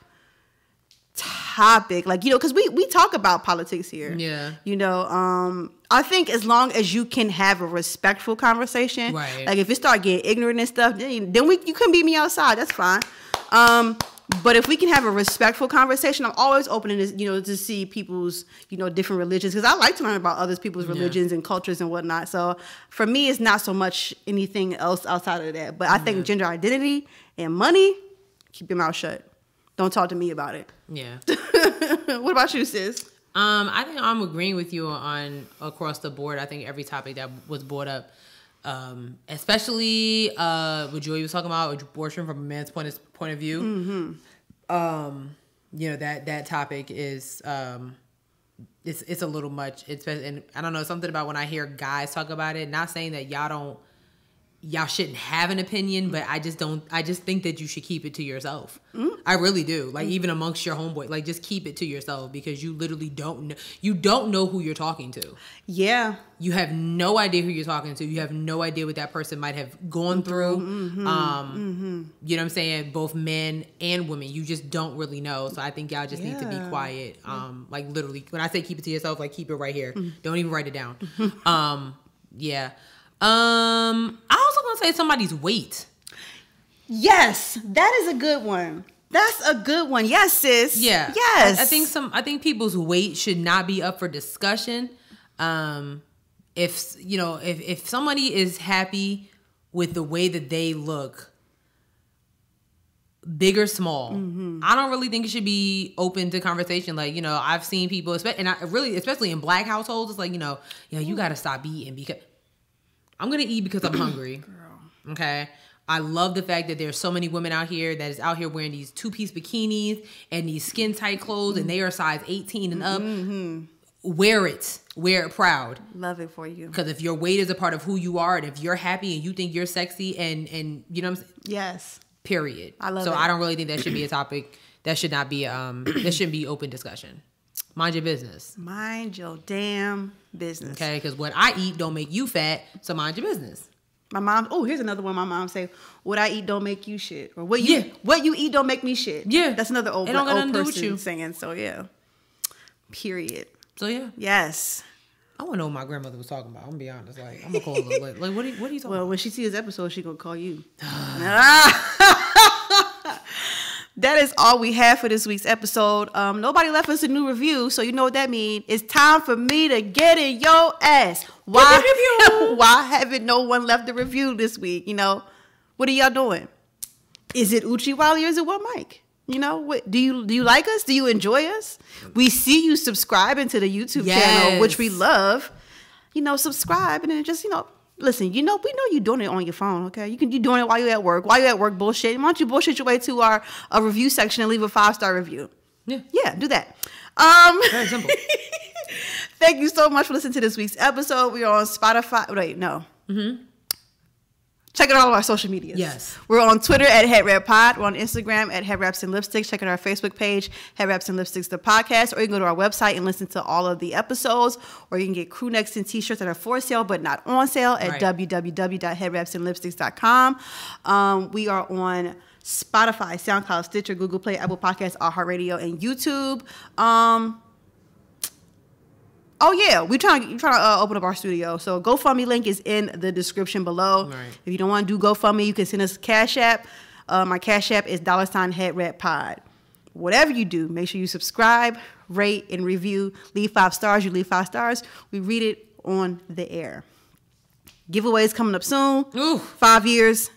topic. Like you know, because we we talk about politics here. Yeah. You know, um, I think as long as you can have a respectful conversation, Right. Like if you start getting ignorant and stuff, then, then we you can beat me outside. That's fine. Um, but if we can have a respectful conversation, I'm always open to you know to see people's you know different religions because I like to learn about other people's Yeah. religions and cultures and whatnot. So for me, it's not so much anything else outside of that. But I think gender identity and money, keep your mouth shut. Don't talk to me about it. Yeah. what about you, sis? Um, I think I'm agreeing with you on across the board. I think every topic that was brought up, um, especially uh, what Joy was talking about, abortion from a man's point of, point of view. Mm-hmm. Um, you know that that topic is um, it's it's a little much. It's and I don't know something about when I hear guys talk about it. Not saying that y'all don't y'all shouldn't have an opinion, but I just don't. I just think that you should keep it to yourself. I really do. Like even amongst your homeboy, like just keep it to yourself because you literally don't know. You don't know who you're talking to. Yeah. You have no idea who you're talking to. You have no idea what that person might have gone through. Mhm, Um, you know what I'm saying? Both men and women. You just don't really know. So I think y'all just need to be quiet. Um, like literally, when I say keep it to yourself, like keep it right here. Mm. Don't even write it down. um, yeah. Um, I also gonna say somebody's weight. Yes, that is a good one. That's a good one. Yes, sis. Yeah. Yes. I, I think some I think people's weight should not be up for discussion. Um if you know, if if somebody is happy with the way that they look, big or small, I don't really think it should be open to conversation. Like, you know, I've seen people, and I really, especially in black households, it's like, you know, you know, you got to stop eating because I'm gonna eat because I'm hungry. Okay. I love the fact that there's so many women out here that is out here wearing these two piece bikinis and these skin tight clothes, and they are size 18 and up. Mm-hmm. Wear it, wear it proud. Love it for you. Because if your weight is a part of who you are, and if you're happy and you think you're sexy, and and you know what I'm saying, Yes. period. I love so it. I don't really think that should be a topic. That should not be um. that shouldn't be open discussion. Mind your business, Mind your damn business. okay? Because what I eat don't make you fat, so mind your business. My mom. Oh, here's another one. My mom say, "What I eat don't make you shit," or "What you Yeah. what you eat don't make me shit." Yeah. that's another old, It don't old person with you. saying. So yeah. Period. So yeah, Yes. I want to know what my grandmother was talking about. I'm gonna be honest. Like I'm gonna call her. Like, like what? Are you, what are you talking Well, about? when she sees this episode, she gonna call you. that is all we have for this week's episode. Um, nobody left us a new review, so you know what that means. It's time for me to get in your ass. Why? why haven't no one left a review this week? You know, what are y'all doing? Is it Uchi Wally or is it One Mike? You know, what do you do? You like us? Do you enjoy us? We see you subscribing to the YouTube channel, which we love. You know, subscribe and then just you know, listen. You know, we know you're doing it on your phone. Okay, you can you doing it while you're at work. While you're at work, bullshit. Why don't you bullshit your way to our a review section and leave a five star review? Yeah. yeah, do that. Um, Very simple. Thank you so much for listening to this week's episode. We are on Spotify. Wait, no. Check out all of our social medias. Yes. We're on Twitter at Head Wrap Pod. We're on Instagram at Head Wraps and Lipsticks. Check out our Facebook page, Head Wraps and Lipsticks, the podcast. Or you can go to our website and listen to all of the episodes. Or you can get crew necks and t-shirts that are for sale but not on sale at Right. www.headwrapsandlipsticks.com. Um, we are on Spotify, SoundCloud, Stitcher, Google Play, Apple Podcasts, iHeartRadio, and YouTube. Um, Oh yeah, we trying we trying to uh, open up our studio. So GoFundMe link is in the description below. Right. If you don't want to do GoFundMe, you can send us Cash App. Uh, my Cash App is dollar sign head red pod. Whatever you do, make sure you subscribe, rate, and review. Leave five stars. You leave five stars. We read it on the air. Giveaways coming up soon. Ooh. Five years.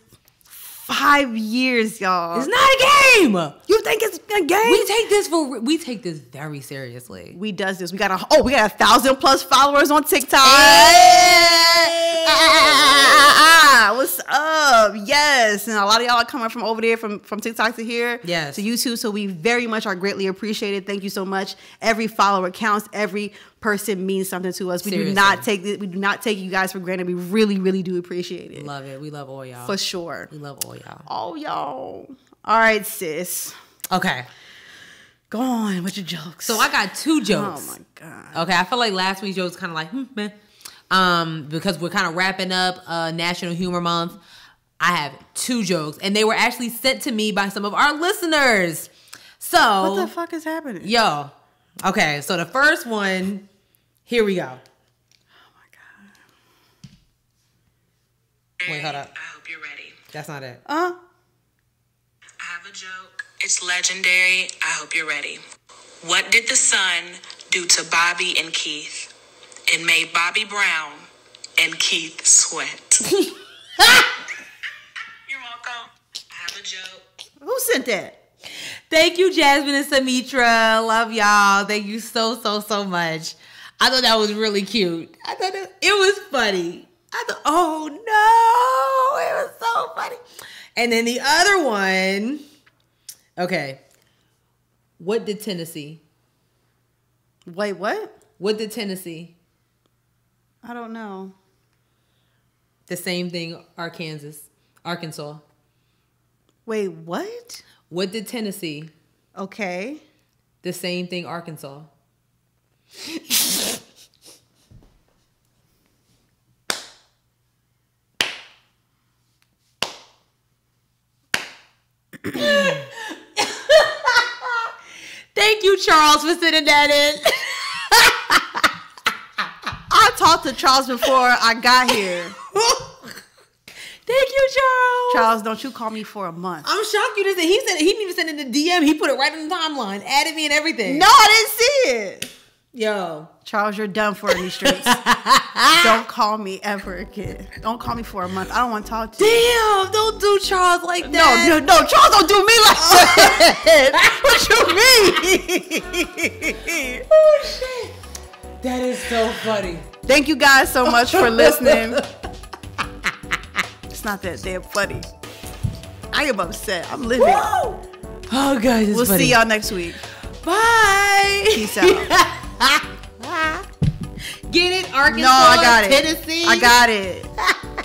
Five years, y'all. It's not a game. You think it's a game? We take this for we take this very seriously. We does this. We got a oh, we got a thousand plus followers on TikTok. Ah, ah, ah, ah, What's up? Yes, and a lot of y'all are coming from over there from from TikTok to here, Yes. to YouTube. So we very much are greatly appreciated. Thank you so much. Every follower counts. Every person means something to us. We Seriously. do not take it. We do not take you guys for granted. We really, really do appreciate it Love it. We love all y'all. for sure. We love all y'all. Oh, y'all. All right, sis. Okay. Go on with your jokes. So I got two jokes. Oh my god. Okay, I feel like last week's joke was kind of like, hmm, meh. Um, because we're kind of wrapping up uh, National Humor Month. I have two jokes, and they were actually sent to me by some of our listeners. So, What the fuck is happening? yo, okay. So the first one, here we go. Oh my god. Wait, hold up. I hope you're ready. That's not it. Uh, I have a joke. It's legendary. I hope you're ready. What did the sun do to Bobby and Keith? It made Bobby brown and Keith sweat. you're welcome. I have a joke. who sent that? Thank you, Jasmine and Samitra. Love y'all. Thank you so, so, so much. I thought that was really cute. I thought it, it was funny. I thought, oh no, it was so funny. And then the other one, okay. What did Tennessee? Wait, what? What did Tennessee? I don't know. The same thing, Arkansas. Arkansas. Wait, what? What did Tennessee? Okay. The same thing, Arkansas. Thank you, Charles, for sending that in. I talked to Charles before I got here. Thank you, Charles. Charles, don't you call me for a month. I'm shocked you didn't. He said he didn't even send it in the DM. He put it right in the timeline, added me and everything. No, I didn't see it. Yo. Charles, you're done for in these streets. don't call me ever again. Don't call me for a month. I don't want to talk to you. Damn, don't do Charles like that. No, no, no, Charles don't do me like oh. that. what you mean? Oh shit. That is so funny. Thank you guys so much for listening. Not that damn funny. I am upset. I'm living. Oh guys, We'll see y'all next week. Bye. Peace out. Get it, Arkansas, no, I got it. Tennessee. I got it.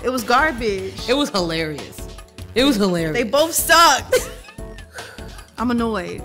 It was garbage. It was hilarious. It was hilarious. They both sucked. I'm annoyed.